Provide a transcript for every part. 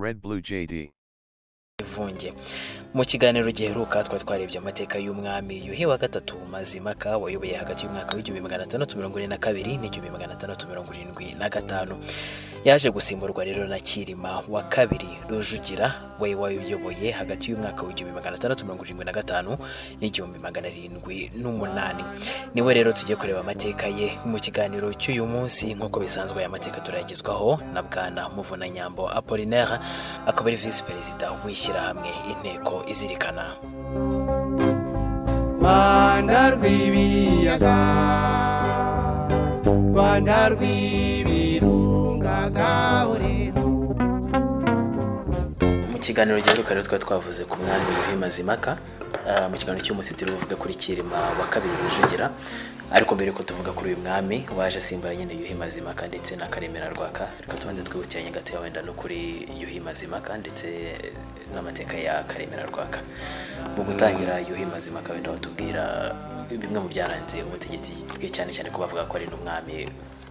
Red Blue JD. ivunge mu kiganiro giheruka twari twarebye amateka y'umwami yuhi wa gatatu mazimaka wayoboye hagati y'umwaka w'igihumbi magana atandatu mirongo ine na kabiri n'igihumbi magana atandatu mirongo irindwi na gatanu yaje gusimburwa rero na kirima wa kabiri rujugira we wayoboye hagati y'umwaka w'igihumbi magana atandatu mirongo irindwi na gatanu n'igihumbi magana arindwi n'umunani. Niwe rero tugiye kureba amateka ye. Mu kiganiro cy'uyu munsi nk'uko bisanzwe aya mateka turayagezwaho na bwana muvunanyambo apolinaire akaba ari visi perezida w'ishyirahamwe inteko izirikana. Rw'ibiyaga rwanda gahoreho mu kiganiro giheruka rero twari twavuze ku mwami yuhi mazimaka Ah, mu kiganiro cy'umunsi turi buvuge kuri kirima wa kabiri rujugira ariko mbere yuko tuvuga kuri uyu mwami waje asimbura nyine yuhi mazimaka ndetse na karemera rwaka. Reka tubanze twibukiranye gato wenda no kuri yuhi mazimaka ndetse n'amateka ya karemera rwaka. Mu gutangira yuhi mazimaka wenda watubwira bimwe mu byaranze ubutegetsi bwe cyane cyane ko bavuga ko ari n'umwami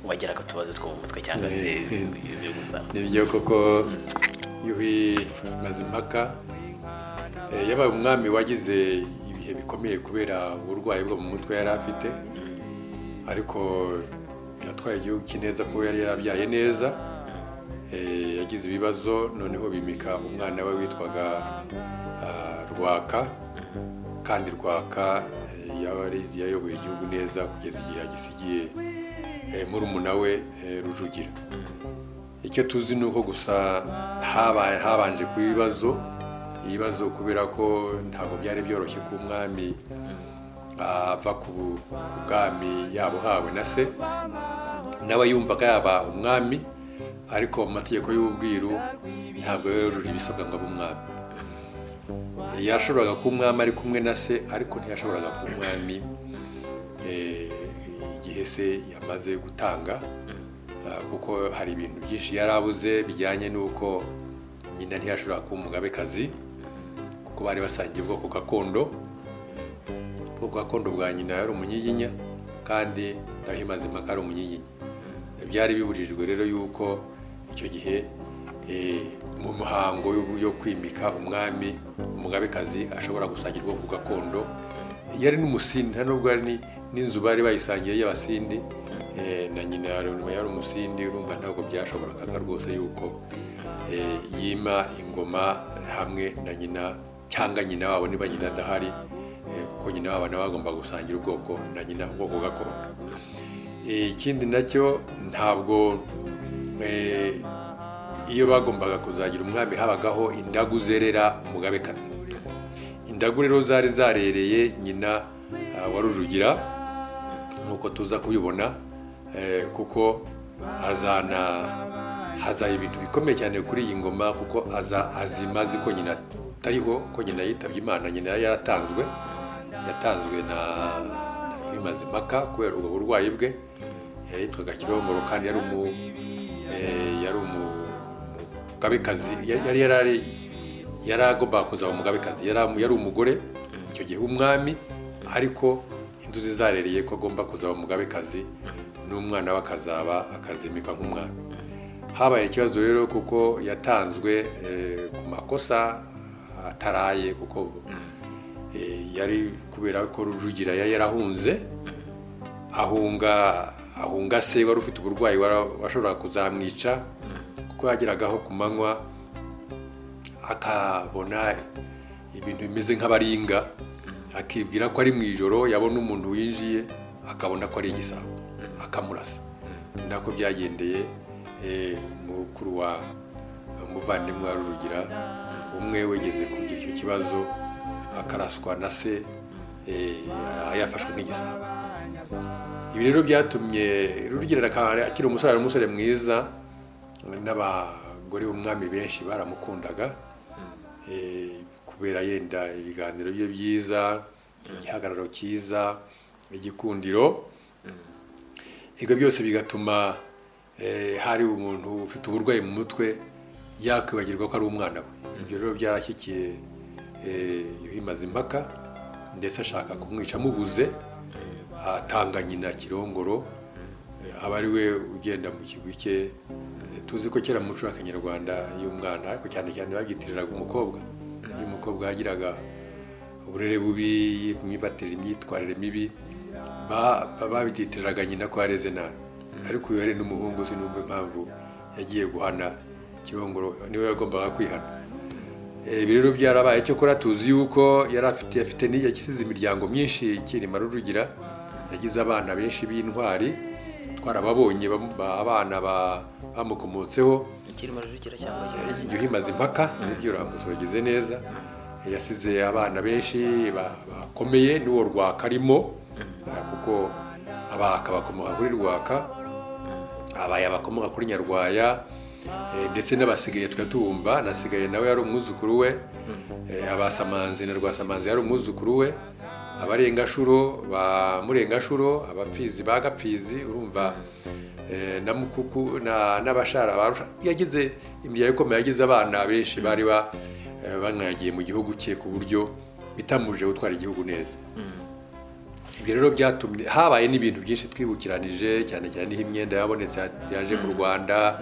wageraga utubazo two mu mutwe cyangwa se ibyo gusa. ni byo koko yuhi mazimpaka eh, yabaye umwami wagize ibihe bikomeye kubera uburwayi bwo mu mutwe yari afite. Ariko yatwaye igihugu cye neza ko yari yarabyaye neza. Eh, yagize ibibazo noneho bimika umwana we witwaga ah, rwaka. Kandi rwaka eh, yaba yayoboye igihugu neza kugeza igihe agisigiye eh, murumuna we eh, rujugira icyo tuzi ni uko gusa habaye habanje ku bibazo ibibazo kubera ko ntabwo byari byoroshye ko umwami ava ku bwami yabuhawe na se. Nawe yumvaga yaba umwami ariko mu mategeko y'ubwiru ntabwo yujuje ibisabwa ngo abe umwami. Yashoboraga kuba umwami ari kumwe na se ariko ntiyashoboraga kuba umwami. Eh, igihe se yamaze gutanga Ah, kuko hari ibintu byinshi yari abuze bijyanye n'uko nyina ntiyashobora kuba umugabekazi kuko bari basangiye ubwoko gakondo. Ubwoko gakondo bwa nyina yari umunyiginya kandi naho mazimaka ari umunyiginya. Byari bibujijwe rero yuko icyo gihe eh, mu muhango yo- yo kwimika umwami umugabekazi ashobora gusangira ubwoko gakondo yari n'umusindi nta nubwo ari ni- n'inzu bari bayisangiye y'abasindi eh, na nyina yari yari umusindi urumva ntabwo byashoboraga rwose yuko eh, yima ingoma hamwe na nyina cyangwa nyina wabo niba nyina adahari eh, kuko nyina wabo nawe agomba gusangira ubwoko na nyina ubwoko gakondo. Ikindi na cyo ntabwo iyo bagombaga kuzagira umwami habagaho indagu zerera umugabekazi indagu rero zari zarereye nyina ah, wa rujugira nk'uko tuza kubibona eh, kuko hazana hazaba ibintu bikomeye cyane kuri iyi ngoma kuko aza azima azi ko nyina atariho ko nyina yitabye imana nyina yari yaratanzwe yatanzwe na na Mazimaka kubera ubwo burwayi bwe eh, yitwaga kirongoro kandi yari eh, yari umugabekazi yari yari agomba kuzaba umugabekazi. Yari umugore icyo gihe w'umwami ariko inzuzi zarereye ko agomba kuzaba umugabekazi n'umwana we akazaba akazimika nk'umwami. Habaye ikibazo rero kuko yatanzwe eh, ku makosa ataraye kuko eh, yari kubera ko rujugira yari yarahunze ahunga ahunga se wari ufite uburwayi washoboraga kuzamwica kuko yageragaho ku manywa akabona ibintu bimeze nk'abaringa akibwira ko ari mu ijoro yabona umuntu winjiye akabona ko ari igisabo akamurasa. Nako byagendeye eh, mukuru wa umuvandimwe wa rurugira umwe wegeze kugira icyo kibazo akaraswa na se eh, yafashwe nk'igisabo. Ibi rero byatumye rurugira akiri umusore umusore mwiza n'abagore b'umwami benshi baramukundaga. Kubera yenda ibiganiro bye byiza igihagararo cyiza igikundiro ibyo byose bigatuma eh, hari umuntu ufite uburwayi mu mutwe yakwibagirwa ko ari umwana we. Ibyo rero byarashyikiye eh, Yuhi Mazimpaka ndetse ashaka kumwica amubuze atanga nyina kirongoro eh, aba ari we ugenda mu kigwi cye eh, tuzi ko kera mu muco wa kinyarwanda y'umwana ariko cyane cyane babyitiriraga umukobwa. Iyo umukobwa yagiraga uburere bubi imyifatire imyitwarire mibi ba- ba- babyitiriraga nyina ko yareze nabi. Ariko uyu yari n'umuhungu sinumva impamvu yagiye guhana kirongoro ni we yagombaga kwihana. Ibi rero byarabaye. Cyokora tuzi yuko yari afite afite yagisize imiryango myinshi ikirima rujugira yagize abana benshi b'intwari. Twarababonye abana ba- bamukomotseho. Cyangwa Eh, igihe himaze impaka ni byo ramuso yagize neza. Yasize abana benshi ba- bakomeye n'uwo rwaka arimo. Eh, kuko abaka bakomoka kuri rwaka abaya bakomoka kuri nyarwaya eh, ndetse n'abasigaye twe tubumva nasigaye nawe yari umwuzukuru we. Eh, abasamanzi na rwasamanzi yari umwuzukuru we. Abarengashuro ba murengashuro abapfizi ba gapfizi urumva eh, na mukuku na- n'abashara barusha yagize imiryango ikomeye yagize abana benshi bari ba eh, banyagiye mu gihugu cye ku buryo bitamuje gutwara igihugu neza. Ibyo rero byatumye habaye n'ibintu byinshi twibukiranije cyane cyane ni ho imyenda yabonetse yaje mu rwanda.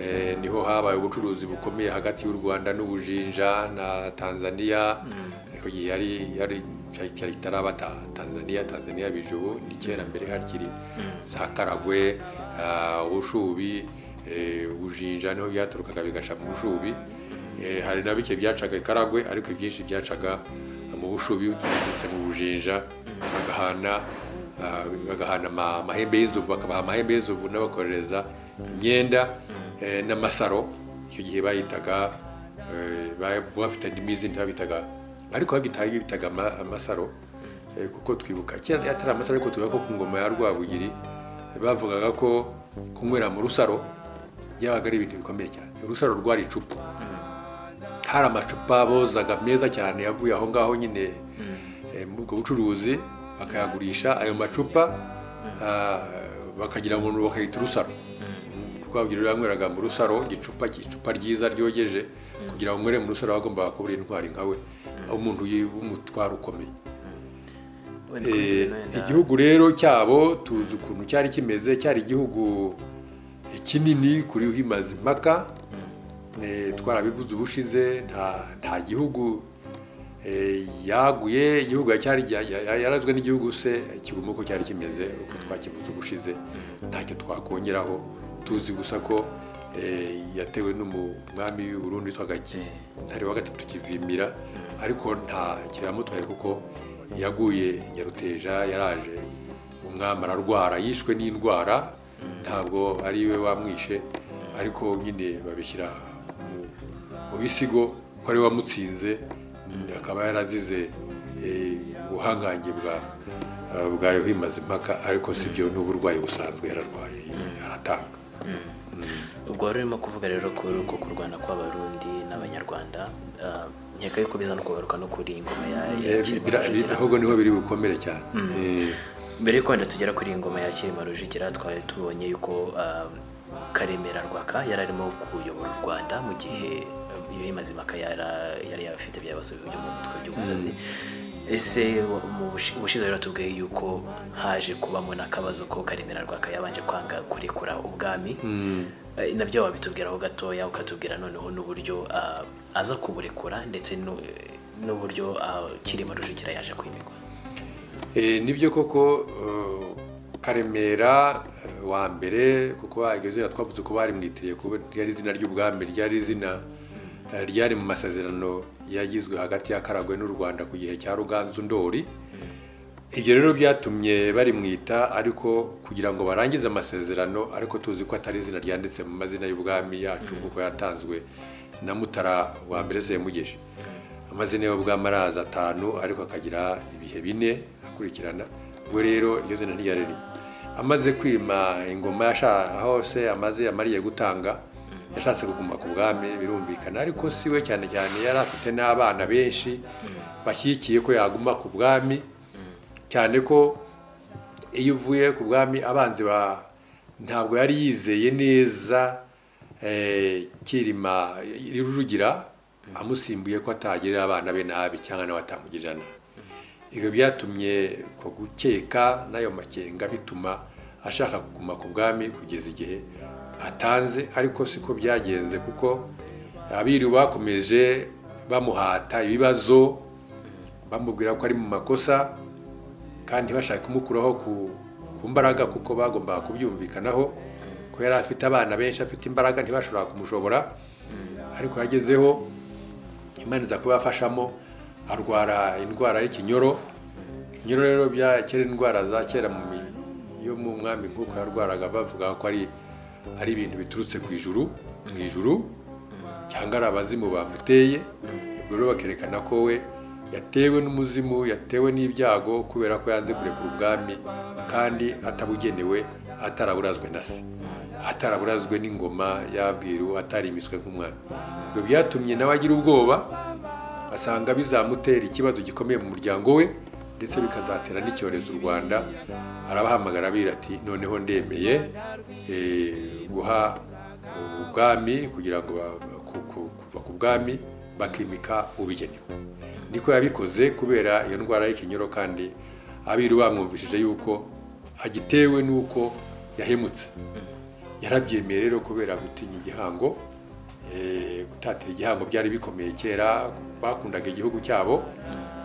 Eh, ni ho habaye ubucuruzi bukomeye hagati y'u rwanda n'ubujinja na tanzania. Yari cyari cyari kitaraba Ta- tanzania tanzania bijubu ni kera mbere hakiri. Za karagwe ah, ubushubi eh, ubujinja ni ho byaturukaga bigaca mu bushubi Eh, hari na bike byacaga i karagwe ariko ibyinshi byacaga mu bushubi biturutse mu bujinja bagahana ah, bagahana ama- amahembe y'inzovu bakabaha amahembe y'inzovu n'abakorereza imyenda eh, n'amasaro. Icyo gihe bayitaga eh, ba- bafite n'imizi ntibabitaga ariko babitaga bitaga ama- amasaro eh, kuko twibuka. Kera atari amasaro ariko twibuka ko ku ngoma ya rwabugiri bavugaga ko kunywera mu rusaro byabaga ari ibintu bikomeye cyane. Urusaro rwari icupa. Hari amacupa bozaga meza cyane yavuye aho ngaho nyine eh, muri ubwo bucuruzi bakayagurisha ayo macupa ah, bakagira ngo bakayita urusaro. Rwabugiri yanyweraga mu rusaro igicupa icupa ryiza ryogeje kugira ngo unywere mu rusaro bagombaga kubura intwari umuntu w'umutwaro ukomeye. Wenda Eh, igihugu rero cyabo tuzi ukuntu cyari kimeze cyari igihugu eh, kinini kuri himaze impaka. Eh, twarabivuze ubushize nta gihugu yaguye. Igihugu cyari ya- ya- yarazwe n'igihugu se kiguma uko cyari kimeze uko twakivuze ubushize. Ntacyo twakongeraho. Tuzi gusa ko yatewe n'umwami w'u Burundi witwaga ntare wa gatatu kivimira. Ariko nta kiramutwaye kuko yaguye nyaruteja yaraje. Umwami ararwara yishwe n'indwara ntabwo ari we wamwishe ariko nyine babishyira mu- bisigo ko ari wamutsinze akaba yarazize eh, ubuhangange bwa yuhimaze impaka ariko si byo n'uburwayi busanzwe yararwaye aratanga. Ubwo wari urimo kuvuga rero uko kurwana kw'abarundi n'abanyarwanda ah, nkeka yuko biza no kugaruka no kuri ingoma ya Eh, ahubwo ni ho biri bukomere cyane Eh, mbere yuko wenda tugera kuri iyi ngoma ya Cyilima Rujugira twari tubonye yuko ah, Karemera Rwaka yari arimo kuyobora u Rwanda mu gihe ah, Yuhi Mazimhaka yara- yari afite bya bibazo byo mu mutwe by'ubusazi. Ese mu rero tubwiye yuko haje kubamo n'akabazo ko Karemera Rwaka yabanje kwanga kurekura ubwami. Eh, na byo wabitubwiraho gatoya ukatubwira noneho n'uburyo ah, aza kuburekura ndetse n'u- n'uburyo ah, Cyilima Rujugira yaje kwimikwa. Eh, ni byo koko eh, karemera eh, wa mbere kuko iryo zina twavuze ko barimwitiriye kuba ryari izina ry'ubwami ryari izina eh, ryari mu masezerano yagizwe hagati ya karagwe n'u rwanda ku gihe cya ruganzu ndori ibyo rero byatumye barimwita ariko kugira ngo barangize amasezerano ariko tuzi ko atari izina ryanditse mu mazina y'ubwami yacu kuko yatanzwe na mutara wa mbere semugeje amazina y'ubwami araza atanu ariko akagira ibihe bine akurikirana. Ubwo rero iryo zina rimwe amaze kwima ingoma hose amaze amariye gutanga yashatse kuguma ku bwami birumvikana. Ariko si we cyane cyane yari afite n'abana benshi bashyigikiye ko yaguma ku bwami. Cyane ko iyo uvuye ku bwami abanzi ba ntabwo yari yizeye neza eh, kirima rujugira amusimbuye ko atagirira abana be nabi cyangwa nawe atamugirira nabi ibyo byatumye ko gukeka n'ayo makenga bituma ashaka kuguma ku bwami kugeza igihe atanze ariko siko byagenze kuko abiru bakomeje bamuhata ibibazo bamubwira ko ari mu makosa kandi bashaka kumukuraho ku, mbaraga kuko bagombaga kubyumvikanaho ko yari afite abana benshi afite imbaraga ntibashobora kumushobora. Ariko yagezeho imana iza kubafashamo arwara indwara y'ikinyoro. Ikinyoro rero bya kera indwara za kera yo mu mwami nk'uko yarwaraga bavuga ko ari ari ibintu biturutse ku ijuru mu ijuru. Cyangwa ari abazimu bamuteye ubwo rero bakerekana ko we yatewe n'umuzimu yatewe n'ibyago kubera ko yanze kurekura ubwami kandi atabugenewe ataraburazwe na se. Ataraburazwe n'ingoma y'abwiru atarimiswe nk'umwami ibyo byatumye nawe agira ubwoba asanga bizamutera ikibazo gikomeye mu muryango we ndetse bikazatera n'icyorezo u rwanda. Arabahamagara abira ati noneho ndemeye eh, guha ubwami kugira ngo kuva ku bwami bakimika ubigenewe. Niko yabikoze kubera iyo ndwara y'ikinyoro kandi abiru bamwumvishije yuko agitewe n'uko yahemutse. Yarabyemeye rero kubera gutinya igihango eh, gutatira igihango byari bikomeye kera bakundaga igihugu cyabo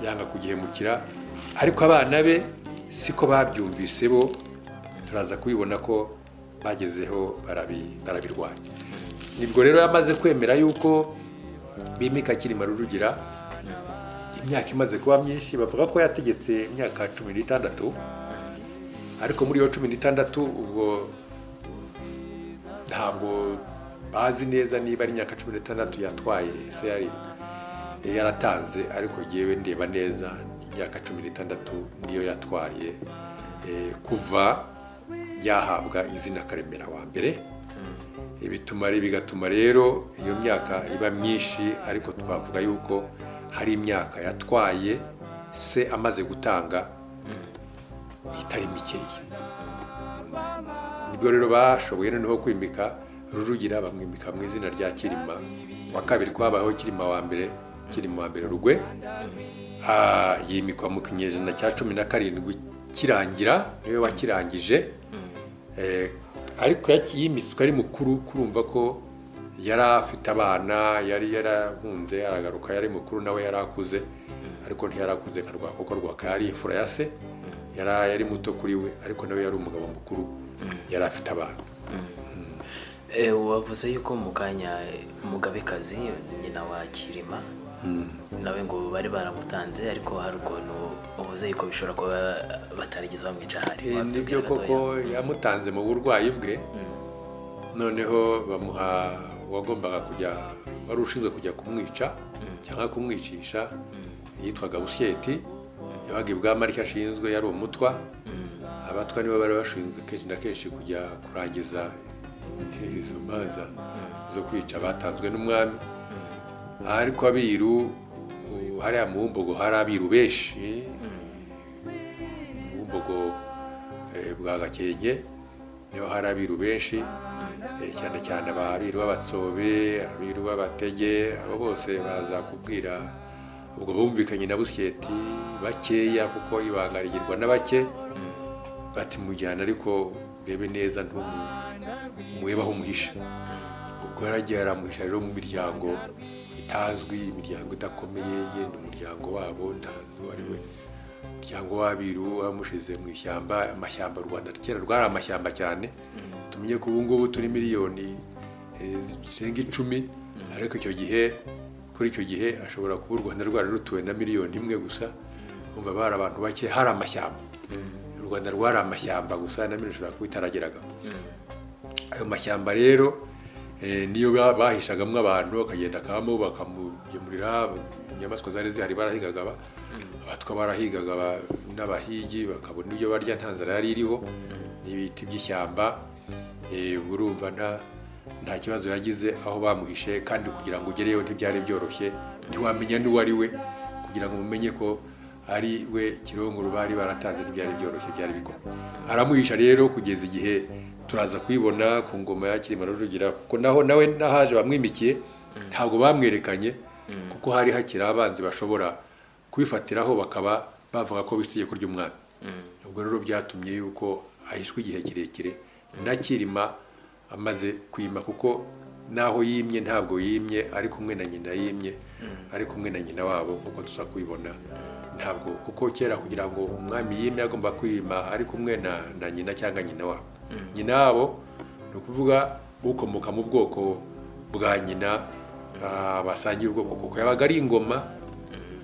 yanga kugihemukira. Ariko abana be siko babyumvise bo turaza kubibona ko bagezeho barabi- barabirwanya. Nibwo rero yamaze kwemera yuko bimika Cyilima Rujugira imyaka imaze kuba myinshi bavuga ko yategetse imyaka cumi n'itandatu. Ariko muri iyo cumi n'itandatu ubwo ntabwo bazi neza niba ari imyaka cumi n'itandatu yatwaye se yari yaratanze. Ariko yewe ndeba neza imyaka cumi n'itandatu niyo yatwaye eh, kuva yahabwa izina karemera wa mbere. Bigatuma rero iyo myaka iba myinshi ariko twavuga yuko hari imyaka yatwaye se amaze gutanga itari mikeya ni bwo rero bashoboye noneho kwimika rurugira bamwimika mu izina rya kirima. Wa kabiri kwabayeho kirima wa mbere kirima wa mbere rugwe. Ah, yimikwa mu kinyejana cya cumi na karindwi kirangira ni we wakirangije. Eh, ariko yimiswe ari mukuru kurumva ko yari afite abana yari yarahunze aragaruka yari mukuru nawe yari akuze ariko ntiyarakuze nka rwa kuko rwaka yari imfura ya se. Yari yari muto kuri we ariko nawe yari umugabo mukuru. Yari afite abana. Eh, wavuze yuko mu kanya umugabekazi nyina wa kirima nawe ngo bari baramutanze ariko hari ukuntu uvuze yuko bishobora kuba batarigeze bamwica hari Eh, ni byo koko yamutanze mu burwayi bwe. Noneho bamuha uwagombaga kujya wari ushinzwe kujya kumwica cyangwa kumwicisha yitwaga busyeti yabaga ibwami ariko ashinzwe yari umutwa. Abatwa nibo bari bashinzwe kenshi na kenshi kujya kurangiza izo manza zo kwica. Batanzwe n'umwami. Ariko abiru hariya mu bumbogo hari abiru benshi. Mu bumbogo eh, bwa gakenke ni ho hari abiru benshi. Cyane cyane abiru b'abatsobe abiru b'abatege abo bose baza kubwira ubwo bumvikanye na busyeti bakeya kuko ibanga rigirwa na bake. Bati mujyana ariko urebe neza ntumuhebaho umuhisha. Ubwo yaragiye aramuhisha rero mu miryango itazwi imiryango idakomeye yenda umuryango wabo ntazi uwo ari we. Umuryango w'abiru wamushize mu ishyamba amashyamba u rwanda kera rwari amashyamba cyane. Tumenye ko ubu ngubu turi miliyoni eh, zirenga icumi ariko icyo gihe kuri icyo gihe ashobora kuba u rwanda rwari rutuwe na miliyoni imwe gusa. Umva bari abantu bake hari amashyamba. U rwanda rwari amashyamba gusa na miliyoni ishobora kuba itarageragaho ayo mashyamba rero eh, niyo ba- bahishagamo abantu bakagenda akabamo bakamugemurira inyamaswa zari zihari barahigaga ba- abatwa barahigaga ba- n'abahigi bakabona ibyo barya nta nzara yari iriho. N'ibiti by'ishyamba. Urumva nta kibazo yagize aho bamuhishe kandi kugira ngo ugereyo ntibyari byoroshye. Ntiwamenya n'uwo ari we kugira ngo mumenye ko ari we kirongoro bari baratanze ntibyari byoroshye byari bikomeye aramuhisha rero kugeza igihe turaza kuyibona ku ngoma ya Kirima Rujugira kuko naho nawe nahaje bamwimikiye ntabwo bamwerekanye kuko hari hakiri abanzi bashobora kubifatiraho bakaba bavuga ko bishe itegeko ry'umwami ubwo rero byatumye yuko ahishwe igihe kirekire na Kirima amaze kwima kuko naho yimye ntabwo yimye ari kumwe na nyina yimye ari kumwe na nyina wabo nk'uko tuza kubibona ntabwo kuko kera kugira ngo umwami yime agomba kwima ari kumwe na, na nyina cyangwa nyina wabo. Nyina wabo ni ukuvuga ukomoka mu bwoko bwa nyina ah, basangiye ubwoko kuko yabaga ari ingoma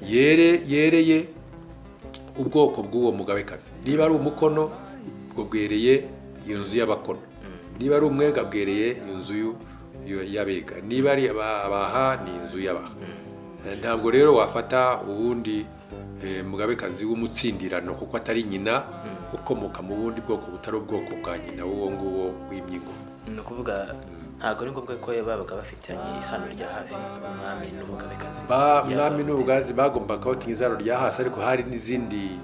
yere yereye ubwoko bw'uwo mugabekazi niba ari umukono ubwo bwereye iyo nzu y'abakono niba ari umwega bwereye inzu y'abega niba ari aba- abaha ni inzu y'abaha Eh, ntabwo rero wafata uwundi eh, mugabekazi w'umutsindirano kuko atari nyina ukomoka mu bundi bwoko butari ubwoko bwa nyina w'uwo nguwo wimye ingoma ni ukuvuga ntabwo ari ngombwa ko babaga bafitanye isano rya hafi. Umwami n'umugabekazi. Ba Yaba mwami bati- n'ubugazi bagombaga kubatinya izaro rya hasi ariko hari n'izindi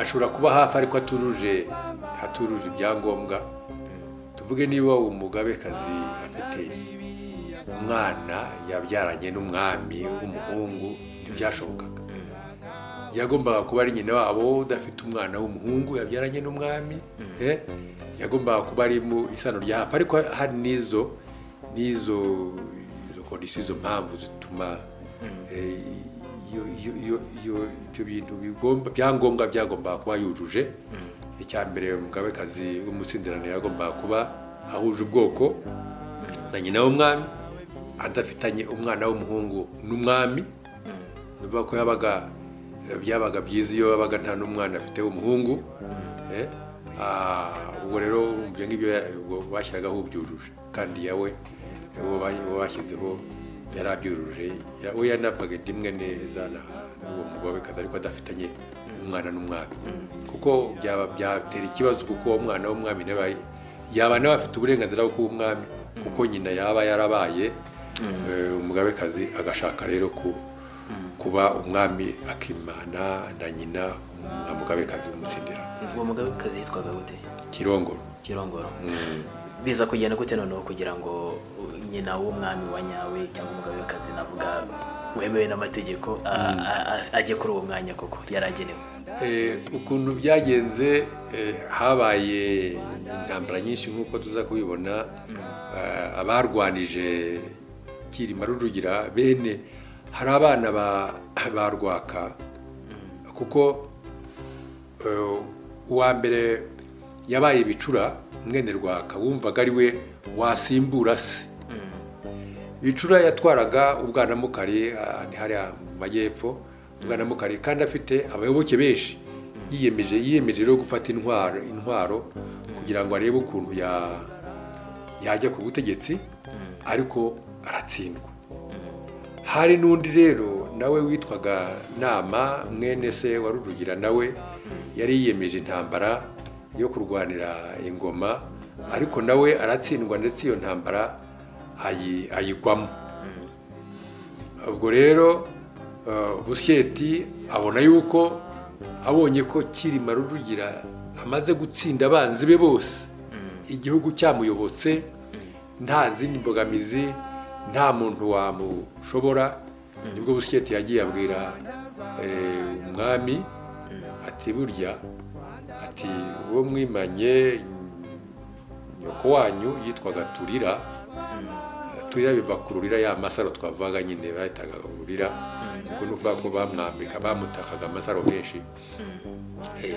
ashobora kuba hafi ariko aturuje aturuje ibyangombwa. Tuvuge niba umugabekazi afite umwana yabyaranye n'umwami w'umuhungu ntibyashobokaga. Yagombaga kuba ari nyina wabo udafite umwana w'umuhungu yabyaranye n'umwami eh, yagombaga kuba ari mu isano rya hafi ariko hari n'izo n'izo izo kondisiyo izo mpamvu zituma ibyo bintu bigomba byangombwa byagombaga kuba yujuje. Icya mbere umugabekazi w'umutsindirano yagombaga kuba ahuje ubwoko. Na nyina w'umwami adafitanye umwana w'umuhungu n'umwami. Ni ukuvuga ko yabaga byabaga byiza iyo yabaga nta n'umwana afite w'umuhungu. Eh, ah, ubwo rero ibyo ngibyo bashyiragaho ubyujuje kandi yawe uwo bashyizeho yari abyujuje we yanapfaga rimwe neza n'uwo mugabekazi ariko adafitanye umwana n'umwami kuko byaba byatera ikibazo kuko uwo mwana w'umwami yaba nawe afite uburenganzira bwo kuba umwami kuko nyina yaba yarabaye eh, umugabekazi agashaka rero ku kuba umwami akimana na nyina umugabekazi w'umutsindira uwo mugabekazi yitwaga gute? Kirongoro. Kirongoro. Biza kugenda gute noneho kugira ngo nyina w'umwami wa nyawe cyangwa umugabekazi navuga wemewe n'amategeko ajye kuri uwo mwanya koko yari agenewe. Eh, ukuntu byagenze eh, habaye intambara nyinshi nk'uko tuza kubibona eh, abarwanije kirima rujugira bene hari abana ba rwaka. Kuko eh, uwa mbere yabaye ibicura mwene rwaka wumvaga ari we wasimbura se. Bicura yatwaraga ubwanamukari ah, ni hariya mu majyepfo ubwanamukari kandi afite abayoboke benshi. Yiyemeje yiyemeje rero gufata intwaro intwaro kugira ngo arebe ukuntu ya yajya ku butegetsi ariko aratsindwa. Hari n'undi rero nawe witwaga nama mwene se wa rujugira nawe yari yiyemeje intambara yo kurwanira ingoma ariko nawe aratsindwa ndetse iyo ntambara ayi- ayigwamo. Ubwo rero eh, busyeti abona yuko abonye ko kirima rujugira amaze gutsinda abanzi be bose igihugu cyamuyobotse nta zindi mbogamizi nta muntu wamushobora. Nibwo busyeti yagiye abwira eh, umwami ati burya ati uwo mwimanye nyoko wanyu yitwaga turira. Turira biva ku rurira ya masaro twavugaga nyine bahitaga ururira ubwo ni ukuvuga ko bamwambika bamutakaga amasaro menshi. Eh,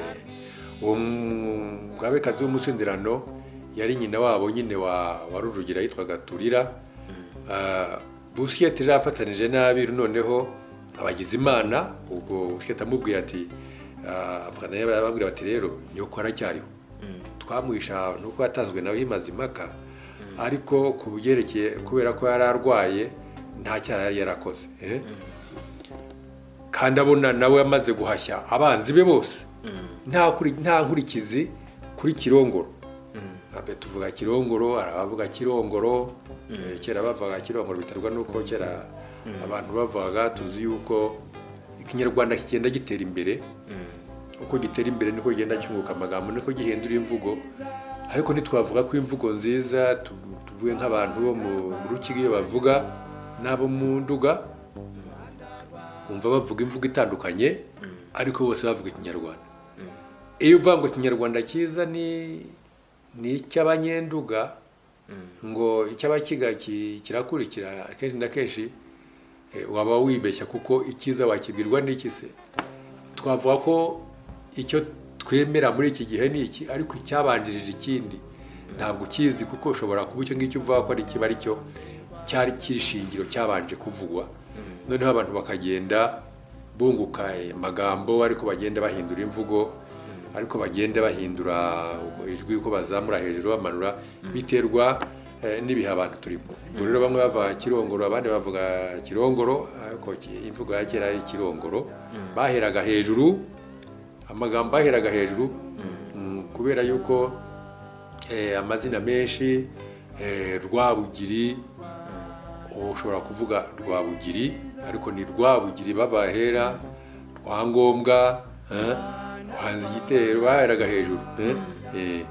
uwo mugabekazi w'umutsindirano yari nyina wabo nyine wa rujugira yitwaga turira. Ah, busiyeti rero afatanije nabi noneho abagize imana ubwo busiyeti amubwiye ati ah, abagana barababwira bati rero nyoko aracyariho twamwisha nuko yatanzwe nawe himaze impaka. Ariko ku byerekeye kubera ko yari arwaye nta cyaha yari yarakoze. Eh? kandi abona nawe amaze guhashya abanzi be bose. Nta kuri- nta nkurikizi kuri kirongoro. Tuvuga kirongoro hari abavuga kirongoro eh, kera bavuga kirongoro biterwa n'uko kera abantu bavugaga tuzi yuko ikinyarwanda kigenda gitera imbere. Uko gitera imbere niko kigenda cyunguka amagambo niko gihindura imvugo. Ariko ntitwavuga ko imvugo nziza tu- tuvuge nk'abantu bo mu rukiga iyo bavuga n'abo mu nduga. Bumva bavuga imvugo itandukanye ariko bose bavuga ikinyarwanda. Iyo uvuga ngo ikinyarwanda cyiza ni icy'abanyenduga ngo icy'abakiga ki- kirakurikira akenshi na kenshi eh, waba wibeshya kuko icyiza wakibwirwa n'iki se? Twavuga ko icyo twemera muri iki gihe ni iki? Ariko icyabanjirije ikindi. Ntabwo ukizi kuko ushobora kuba icyo ngicyo uvuga ko ari kiba ari cyo cyari kirishingiro cyabanje kuvugwa. Noneho abantu bakagenda bunguka amagambo ariko bagenda bahindura imvugo ariko bagenda bahindura ijwi uko bazamura hejuru bamanura biterwa eh, n'ibihe abantu turimo. Ubwo rero bamwe bava kirongoro abandi bavuga kirongoro imvugo ya kera ari kirongoro. Baheraga hejuru amagambo baheraga hejuru mm, kubera yuko eh, amazina menshi eh, rwabugiri ushobora kuvuga rwabugiri ariko ni rwabugiri babahera rwangombwa eh, rwanze igitero baheraga hejuru eh, eh,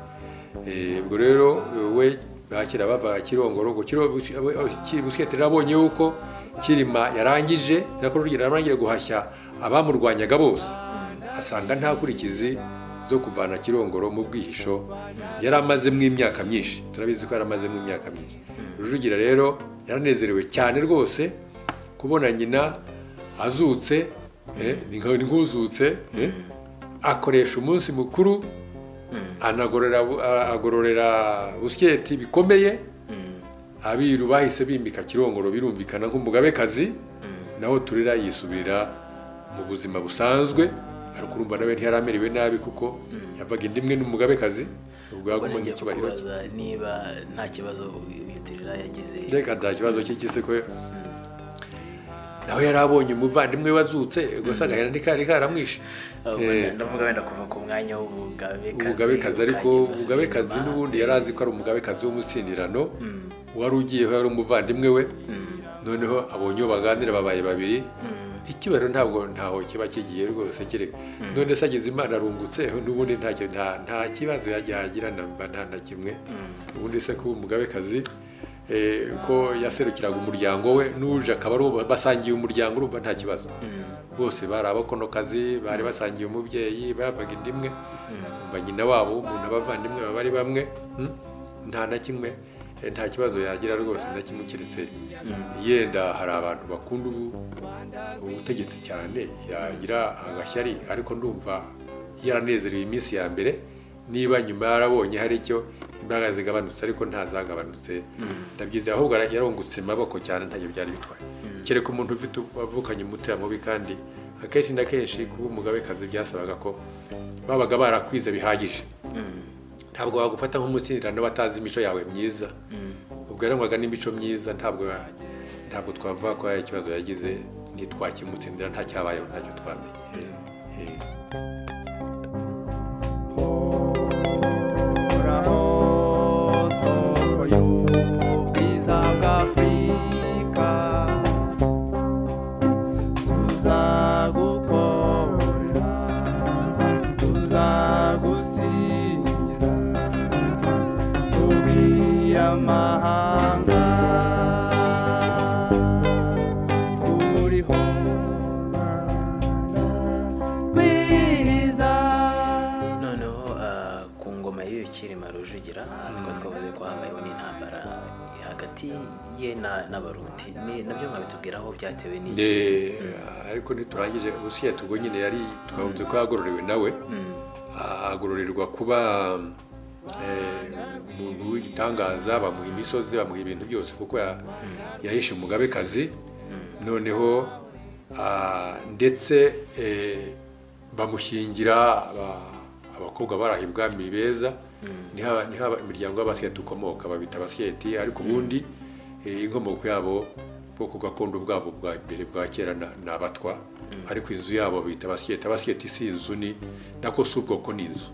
eh, ubwo rero eh, we bakira bava kirongoro ngo kiro kiri busikete abonye yuko kirima yarangije yakorugira yarangije guhashya abamurwanyaga bose. Asanga nta kurikizi zo kuvana kirongoro mu bwihisho. Yari amazemo imyaka myinshi. Turabizi ko yari amazemo imyaka myinshi. Rujugira rero yaranezerewe cyane rwose kubona nyina azutse eh, ni nk'uzutse eh, akoresha umunsi mukuru anagorora bu- a- agororera busyeti bikomeye. Abiru bahise bimika kirongoro birumvikana nk'umugabekazi. Naho turera yisubirira mu buzima busanzwe. Ariko urumva nawe ntiyari amerewe nabi kuko yavaga inda imwe n'umugabekazi ngiye nk'icyubahiro cye. niba nta kibazo uyitirira yagize. Reka nta kibazo cy'iki ko nawe yari abonye umuvandimwe we wazutse gusa agahera ntikari karamwishe ndavuga wenda kuva ku mwanya w'ubugabekazi umugabekazi ariko umugabekazi n'ubundi yari azi ko ari umugabekazi w'umutsindirano wari ugiyeho yari umuvandimwe we. Noneho abonye uwo baganira babaye babiri. Ikibariro ntabwo ntaho kiba kigiye rwose kereka none se agize imana arungutse n'ubundi ntacyo nta kibazo yagira na mba nta na kimwe. Ubundi se kuba umugabekazi eh, ko yaserukiraga umuryango we n'uje akaba ari basangiye umuryango urumva nta kibazo. Bose bari abakonokazi bari basangiye umubyeyi bavaga inda imwe nyina wabo umuntu abavandimwe baba ari bamwe. Hmm? nta na kimwe. Nta kibazo yagira rwose na kimwe keretse yenda hari abantu bakunda ubu- ubutegetsi cyane. Yagira agashyari ariko ndumva yaranezerewe iminsi ya mbere. Niba nyuma yarabonye hari icyo imbaraga zigabanutse ariko ntazagabanutse ndabyizeye ahubwo ara- yarungutse amaboko cyane ntacyo byari bitwaye. Kereka umuntu ufite wavukanye umutima mubi kandi akenshi na kenshi kuba umugabekazi byasabaga ko babaga barakwize bihagije. Ntabwo wagufata nk'umutsindirano batazi imico yawe myiza. Ubwo yarangwaga n'imico myiza ntabwo ntabwo twavuga ko hari ikibazo yagize ntitwakimutsindira nta cyabayeho ntacyo twamenye. Hagati ye na- n'abarundi na byo mwabitubwiraho byatewe n'iki? Eh, ariko ntiturangije. Ubusiyete ubwo nyine yari twavuze ko yagororewe nawe. Agororerwa kuba eh, umuntu w'igitangaza bamuha imisozi bamuha ibintu byose kuko ya- yahishe umugabekazi. Noneho ah, ndetse eh, bamushyingira aba- abakobwa baraha ibwami beza. Ni ho aba- ni ho aba- imiryango y'abasiyeti ukomoka babita abasiyeti ariko ubundi eh, inkomoko yabo bwoko gakondo bwabo bwa mbere bwa kera na- ni abatwa ariko inzu yabo bita abasiyeti abasiyeti si inzu ni nako si ubwoko ni inzu.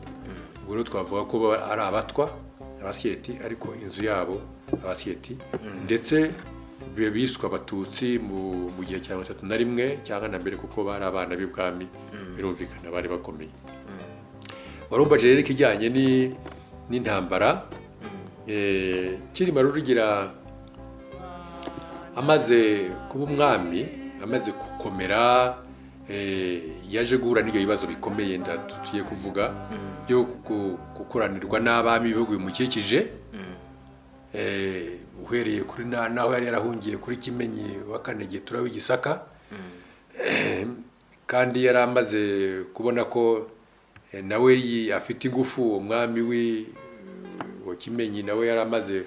Ubwo rero twavuga ko ari abatwa abasiyeti ariko inzu yabo abasiyeti ndetse bi- biswe abatutsi mu gihe cya mirongo itatu na rimwe cyangwa na mbere kuko bari abana b'ibwami birumvikana bari bakomeye. Warumbaje rero ikijyanye ni- n'intambara eh, kirima rurugira amaze kuba umwami amaze gukomera eh, yaje guhura n'ibyo bibazo bikomeye tugiye kuvuga byo gu- gukoranirwa n'abami b'ibihugu bimukikije. Eh, uhereye kuri na- naho yari yarahungiye kuri kimenyi wa kanegetura w'igisaka Eh, kandi yari amaze kubona ko nawe afite ingufu umwami wa kimenyi nawe yari amaze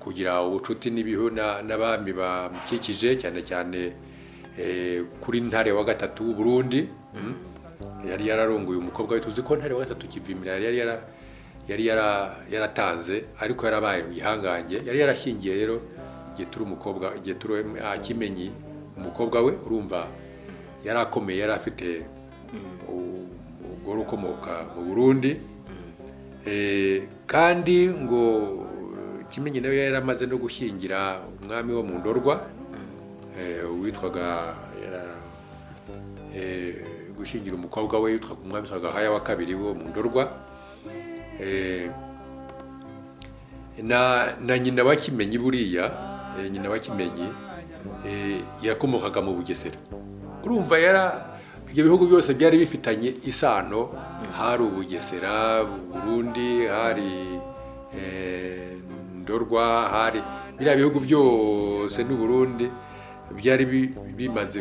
kugira ubucuti n'ibihu na- n'abami bamukikije cyane cyane eh, kuri ntare wa gatatu w'u Burundi mm. yari yararongoye umukobwa we. Tuzi ko ntare wa gatatu kivimira yari yara yari yara- yaratanze ariko yarabaye igihangange yari yarashyingiye rero Geturu umukobwa Geturu ah, kimenyi umukobwa we urumva yari akomeye yari afite u- umugore ukomoka mu Burundi. Kandi ngo kimenyi nawe yari amaze no gushyingira umwami wo mu ndorwa eh, witwaga eh, gushyingira umukobwa we witwaga umwami witwaga haya wa kabiri wo mu ndorwa Eh, na na nyina wa kimenyi buriya eh, nyina wa kimenyi eh, yakomokaga mu bugesera. Urumva yara ibyo bihugu byose byari bifitanye isano. Hari ubugesera burundi hari eh, ndorwa hari biriya bihugu byose n'uburundi byari bi- bimaze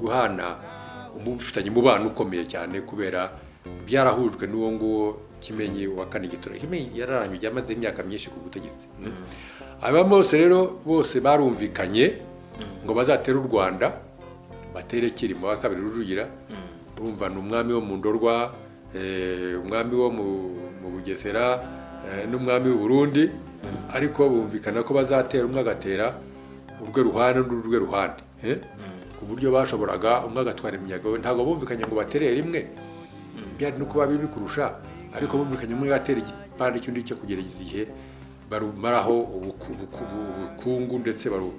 guhana bifitanye umubano ukomeye cyane kubera byarahujwe n'uwo nguwo kimenyi wa kane gitura kimenyi yararambye yamaze imyaka myinshi ku butegetsi. Aba bose rero bose barumvikanye ngo bazatere u rwanda. Batere kirima wa kabiri rujugira urumva ni umwami wo mu ndorwa eh, umwami wo mu bugesera eh, n'umwami w'u Burundi ariko bumvikana ko bazatera umwe agatera urwe ruhande n'undi urwe ruhande eh? ku buryo bashoboraga umwe agatwara iminyago we ntabwo bumvikanye ngo baterere rimwe byari no kuba bibi kurusha ariko bumvikanye umwe yatera igipande cy'undi cyo kugera igihe ubuku- ubukungu ndetse baru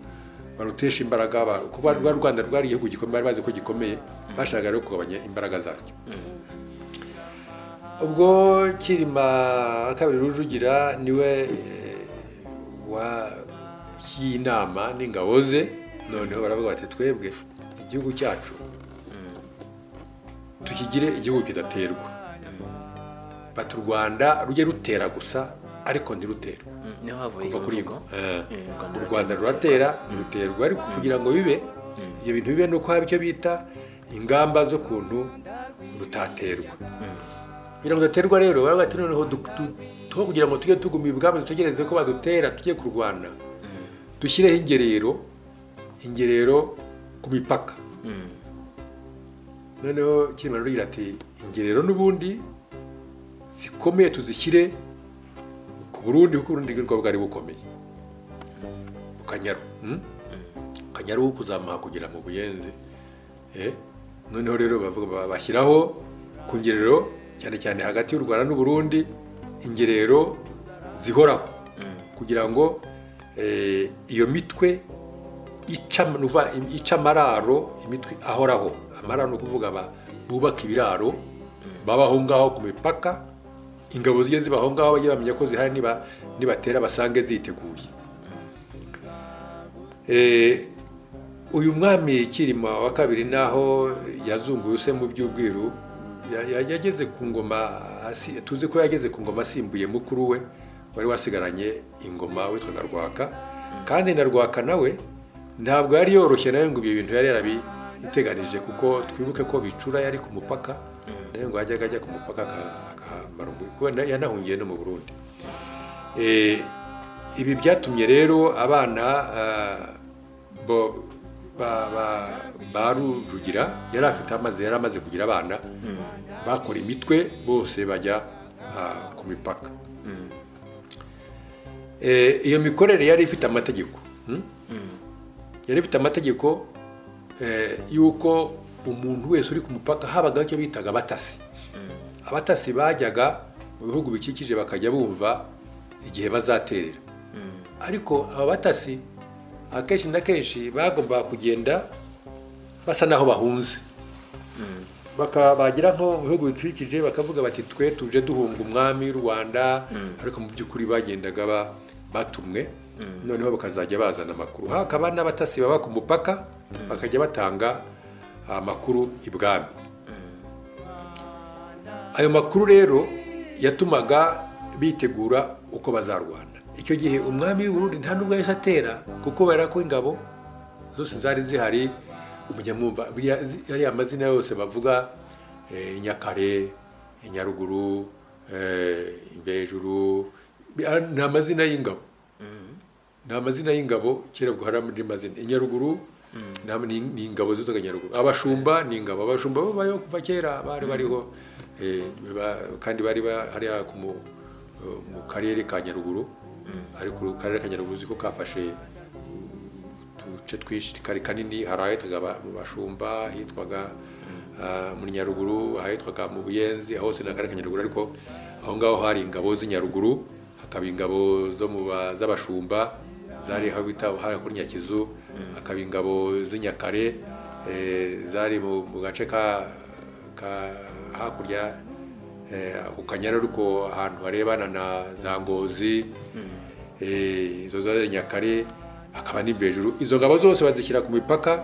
barutesha imbaraga ba- kuba rwa rwanda rwari igihugu gikomeye bari bazi ko gikomeye bashaka rero kugabanya imbaraga zaryo. Ubwo kirima kabiri rujugira ni we eh, wa y'inama n'ingabo ze noneho baravuga bati twebwe igihugu cyacu tukigire igihugu kidaterwa. Bati u rwanda rujye rutera gusa ariko ntiruterwe. Niho havuye kuva kuri imvugo Eh, Eh, u Rwanda ruratera ntiruterwa ariko kugira ngo bibe ibyo bintu bibe ni uko haba icyo bita ingamba z'ukuntu rutaterwa. Kugira ngo duterwa rero baravuga ati noneho two kugira ngo tujye tuguma ibwami dutegereze ko badutera tujye kurwana. Dushyireho ingerero ingerero ku mipaka. Mm. noneho kirimo rero ati ingerero n'ubundi zikomeye tuzishyire ku burundi kuko uburundi bwo bwari bukomeye. Ku kanyaru mm? kanyaru kuzamuka kugera mu buyenzi eh? noneho rero bashyiraho ku ngerero cyane cyane hagati y'u rwanda n'uburundi ingerero zihoraho. Kugira ngo eh, iyo mitwe ica amararo imitwe ahoraho. Amararo ni ukuvuga ba- bubaka ibiraro baba aho ngaho ku mipaka ingabo zijye ziba aho ngaho bajye bamenya ko zihari niba nibatera basange ziteguye. Eh, uyu mwami kirima wa kabiri naho yazunguye use mu by'ubwiru ya- ya- yageze ku ngoma tuzi ko yageze ku ngoma asimbuye mukuru we wari wasigaranye ingoma witwaga rwaka. Kandi na rwaka nawe ntabwo yari yoroshye nawe ngo ibyo bintu yari yarabiteganije kuko twibuke ko bicura yari ku mupaka nawe ngo yajyaga ajya ku mupaka na- yanahungiye no mu burundi. Eh, ibi byatumye rero abana bo ba rujugira yari afite amaze yari amaze kugira abana bakora imitwe bose bajya ku mipaka. Eh, iyo mikorere yari ifite amategeko hmm? yari ifite amategeko eh, y'uko umuntu wese uri ku mupaka habagaho icyo bitaga abatasi. Abatasi bajyaga mu bihugu bikikije bakajya bumva igihe bazaterera. Ariko aba batasi akenshi na kenshi bagombaga kugenda basa naho bahunze. Baka- bagera nko mu bihugu bikikije bakavuga bati twe tuje duhunga umwami w'u rwanda. Ariko mu by'ukuri bagendaga ba- batumwe. Noneho bakazajya bazana amakuru. Hakaba n'abatasi baba ku mupaka bakajya batanga amakuru ibwami ayo makuru rero yatumaga bitegura uko bazarwana. Icyo gihe umwami w'uburundi nta nubwo yahise atera kuko kubera ko ingabo zose zari zihari mwumva buriya- ariya mazina yose bavuga eh, nyakare nyaruguru eh, imvejuru bi- ah, ni amazina y'ingabo. Ni amazina y'ingabo kera ubwo hari andi mazina. Inyaruguru ni am- ni ingabo zitwaga nyaruguru. Abashumba ni ingabo. Abashumba bo kuva kera bari bariho. Eh, ba- kandi bari ba- hariya mu- karere ka nyaruguru ariko ku karere ka nyaruguru uzi ko kafashe uduce twinshi kari kanini hari ahitwaga mu bashumba hitwaga muri nyaruguru ahitwaga mu buyenzi aho hose ni akarere ka nyaruguru ariko aho ngaho hari ingabo z'i nyaruguru hakaba ingabo z'abashumba zari aho bita kuri nyakizu hakaba ingabo z'i nyakare eh, zari mu gace ka hakurya eh, ku kanyaru ariko ahantu harebana na za ngozi eh, izo zari nyakare hakaba n'imbejuru izo ngabo zose bazishyira ku mipaka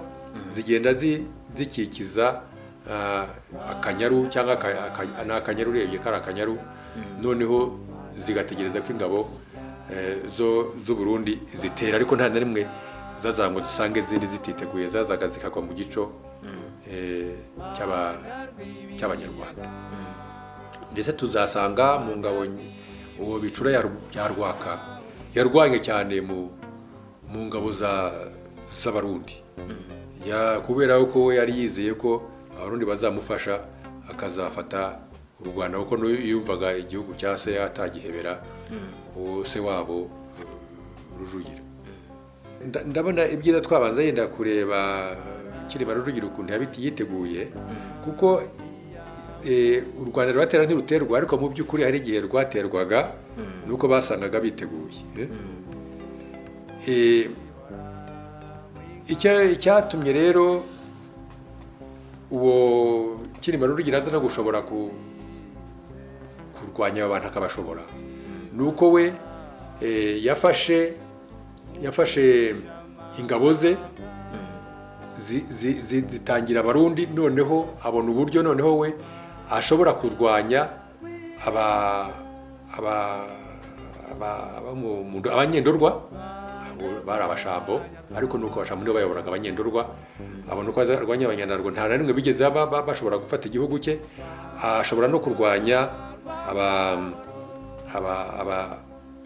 zigenda zi- zikikiza ah, akanyaru cyangwa ni akanyaru urebye kari akanyaru. Noneho zigategereza ko ingabo eh, zo z'u Burundi zitera ariko nta na rimwe zazangwa dusange izindi zititeguye zazaga zikagwa mu gico. Cy'abanyarwanda ndetse tuzasanga mu ngabo uwo bicura ya rwaka yarwanye cyane mu ngabo za z'abarundi kubera ko we yari yizeye ko abarundi bazamufasha akazafata u rwanda. Kuko yumvaga igihugu cya se atagihebera uwo se wabo eh, rujugira Nda- ndabona ibyiza twabanza yenda kureba kireba rujugira ukuntu yabiti yiteguye kuko eh, u rwanda rwatera ntiruterwa ariko mu by'ukuri hari igihe rwaterwaga nuko basangaga biteguye eh? Eh, icya- icyatumye rero uwo kirima rurugira aza no gushobora ku- kurwanya abo bantu akabashobora. Ni uko we eh, yafashe yafashe ingabo ze zitangira abarundi noneho abona uburyo noneho we ashobora kurwanya abanyendorwa. Bari abashambo ariko nuko abashambo nibo bayoboraga abanyendorwa. Abona uko azarwanya abanyandorwa nta na rimwe bigeze ba- ba- bashobora gufata igihugu cye. Ashobora no kurwanya aba aba aba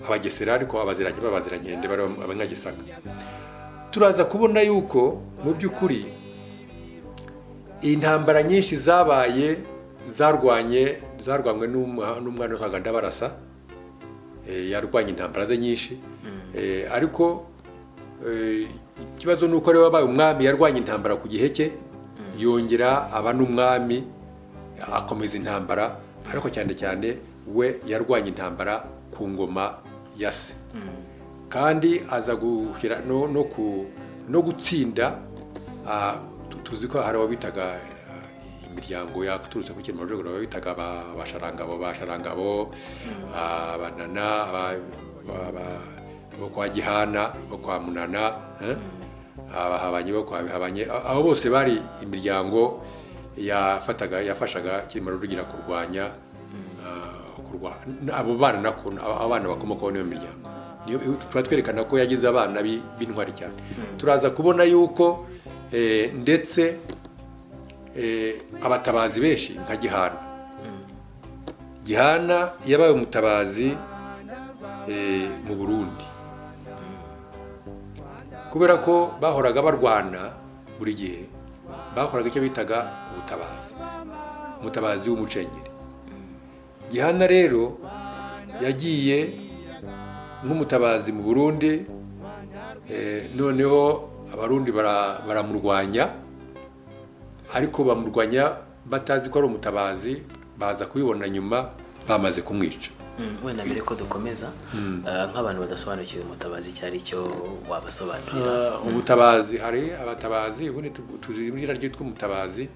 abagesera ariko abaziranye b'abazirankende bari abanyagisaka turaza kubona yuko mu by'ukuri intambara nyinshi zabaye zarwanye zarwanywe n'umwa- n'umwana witwaga ndabarasa eh, yarwanye intambara ze nyinshi. Eh, ariko eh, ikibazo ni uko ari we wabaye umwami yarwanye intambara ku gihe cye yongera aba n'umwami akomeza intambara ariko cyane cyane we yarwanye intambara ku ngoma ya se. Kandi aza gushyira no, gutsinda ah, tu- tuzi ko hari abo bitaga ah, imiryango yaturutse ku kintu rwego bitaga aba- abasharangabo basharangabo abanana aba- aba- aba- bo kwa gihana bo kwa munana eh? abahabanyi bo kwa bihabanye. A- abo bose bari imiryango yafataga yafashaga kirima rugira kurwanya ah, kurwanya abo bana bakomokaho niyo miryango. Tuba twerekana ko yagize abana bi- b'intwari cyane. Turaza kubona yuko eh, ndetse eh, abatabazi benshi nka gihana. Gihana yabaye umutabazi eh, mu burundi. Kubera ko bahoraga barwana buri gihe bakoraga icyo bitaga ubutabazi. Umutabazi w'umucengeri gihana rero yagiye nk'umutabazi mu burundi eh, noneho abarundi bara- baramurwanya ariko bamurwanya batazi ko ari umutabazi baza kubibona nyuma bamaze kumwica. Mm, wenda mbere ko dukomeza ah, nk'abantu badasobanukiwe umutabazi icyo ari cyo wabasobanurira Uh, ubutabazi hari abatabazi ubundi tu- tuzi izina ryitwa umutabazi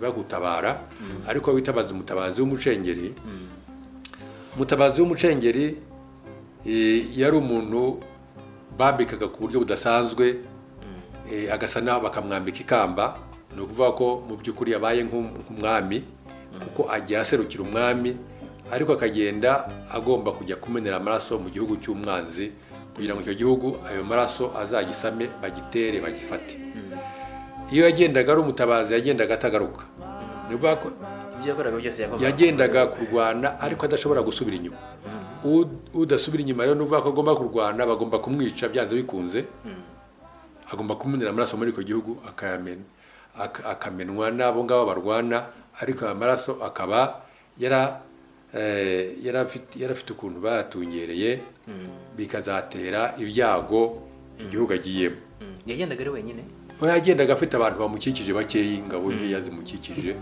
bagutabara ariko witabaza umutabazi w'umucengeri umutabazi w'umucengeri eh, yari umuntu bambikaga ku buryo budasanzwe eh, agasa naho bakamwambika ikamba. Ni ukuvuga ko mu by'ukuri yabaye nk'um- nk'umwami kuko agiye aserukira umwami ariko akagenda agomba kujya kumenera amaraso mu gihugu cy'umwanzi kugira ngo icyo gihugu ayo maraso azagisame bagitere bagifate. Iyo yagendaga ari umutabazi yagendaga atagaruka. Yagendaga kurwana ariko adashobora gusubira inyuma. Udasubira inyuma rero nuvuga ko agomba kurwana bagomba kumwica byanze bikunze agomba kumenera amaraso muri icyo gihugu akayamena. Ak- akamenwa n'abo ngabo barwana ariko aya maraso akaba yara eh, yarafite yarafite ukuntu bayatungereye bikazatera ibyago igihugu agiyemo. Mm. yagendaga ari wenyine? We yagendaga afite abantu bamukikije bakeya ingabo nkeya zimukikije.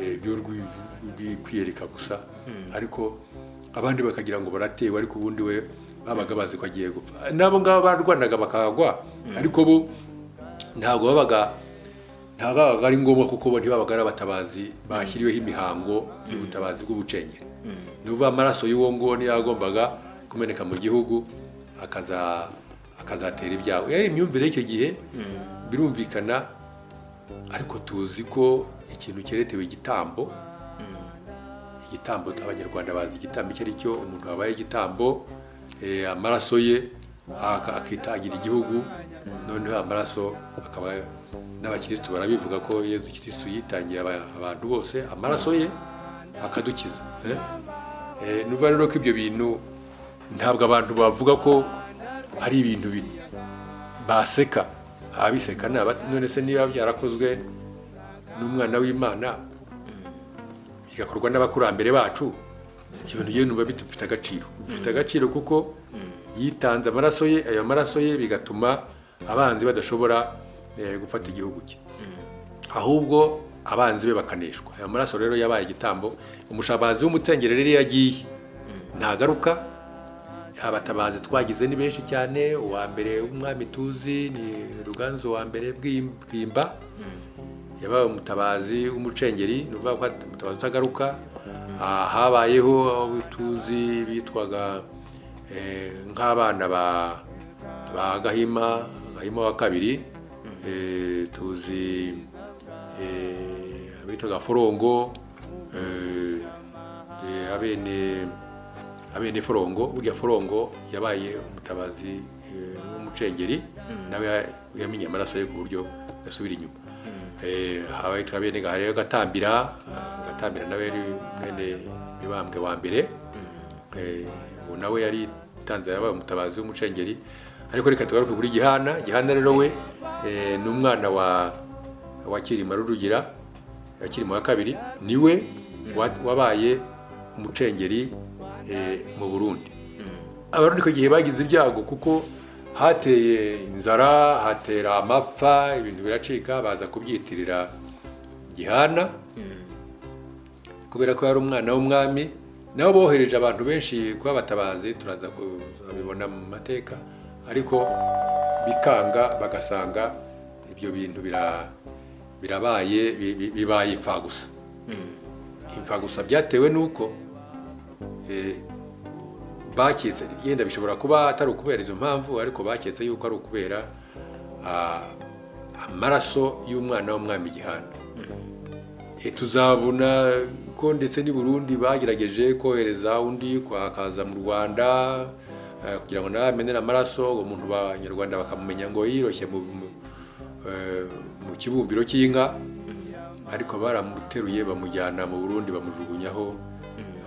Eh, by'urwikwereka gusa. Ariko abandi bakagira ngo baratewe ariko ubundi we babaga bazi ko agiye gupfa. N'abo ngabo barwanaga bakagwa ariko bo ntabwo babaga ntabwo babaga ari ngombwa kuko bo ntibabaga ari abatabazi bashyiriweho imihango y'ubutabazi bw'ubucengeri ni ukuvuga amaraso y'uwo nguwo niyo yagombaga kumeneka mu gihugu akaza akazatera ibyago. Yari imyumvire y'icyo gihe birumvikana ariko tuzi ko ikintu cyeretewe igitambo igitambo abanyarwanda bazi igitambo icyo ari cyo umuntu wabaye igitambo eh, amaraso ye akitangira igihugu noneho amaraso akaba n'abakirisitu barabivuga ko yezu kirisitu yitangiye aba- abantu bose amaraso ye akadukiza eh? Eh, ni ukuvuga rero ko ibyo bintu ntabwo abantu bavuga ko ari ibintu bi- baseka abiseka ni abati none se niba byarakozwe n'umwana w'imana bigakorwa n'abakurambere bacu ibyo bintu numva bifite agaciro. Bifite agaciro kuko yitanze amaraso ye ayo maraso ye bigatuma abanzi badashobora eh, gufata igihugu cye. Ahubwo abanzi be bakaneshwa. Ayo maraso rero yabaye igitambo umushabazi w'umutengerere rero iyo agiye ntagaruka. Abatabazi twagize ni benshi cyane uwa mbere w'umwami tuzi ni ruganzu wa mbere Bwim- bwimba. Yabaye umutabazi w'umucengeri ni ukuvuga ko umutabazi utagaruka. Ah, habayeho abo tuzi bitwaga eh, nk'abana ba gahima gahima wa kabiri eh, tuzi eh, abitwaga forongo abene abene forongo burya forongo yabaye umutabazi w'umucengeri nawe ya- yamenye amaraso ye ku buryo gasubira inyuma. Eh, abitwa bene hariyo gatambira ah, gatambira nawe yari mwene mibambwe wa mbere. Eh, uwo nawe yari tanze yabaye umutabazi w'umucengeri ariko reka tugaruke kuri gihana. Gihana rero we eh, ni umwana wa wa kirima rurugira wa kirima wa kabiri. Niwe wa- wabaye umucengeri eh, mu burundi. Abarundi ku gihe bagize ibyago kuko hateye inzara hatera amapfa ibintu biracika baza kubyitirira gihana. Kubera ko yari umwana w'umwami nabo bohereje abantu benshi kuba batabazi turaza kubibona mu mateka. Ariko bikanga bagasanga ibyo bintu bira- birabaye bi- bi- bibaye imfagusa. Imfagusa byatewe n'uko eh, baketse yenda bishobora kuba atari ukubera izo mpamvu ariko baketse yuko ari ukubera amaraso y'umwana w'umwami gihana. Eh, tuzabona ko ndetse n'i Burundi bagerageje kohereza undi kwakaza mu Rwanda eh, kugira ngo nawe amenere amaraso uwo muntu abanyarwanda bakamumenya ngo yiroshye mu, mu, kibumbiro cy'inka. Ariko baramuteruye bamujyana mu Burundi bamujugunyaho.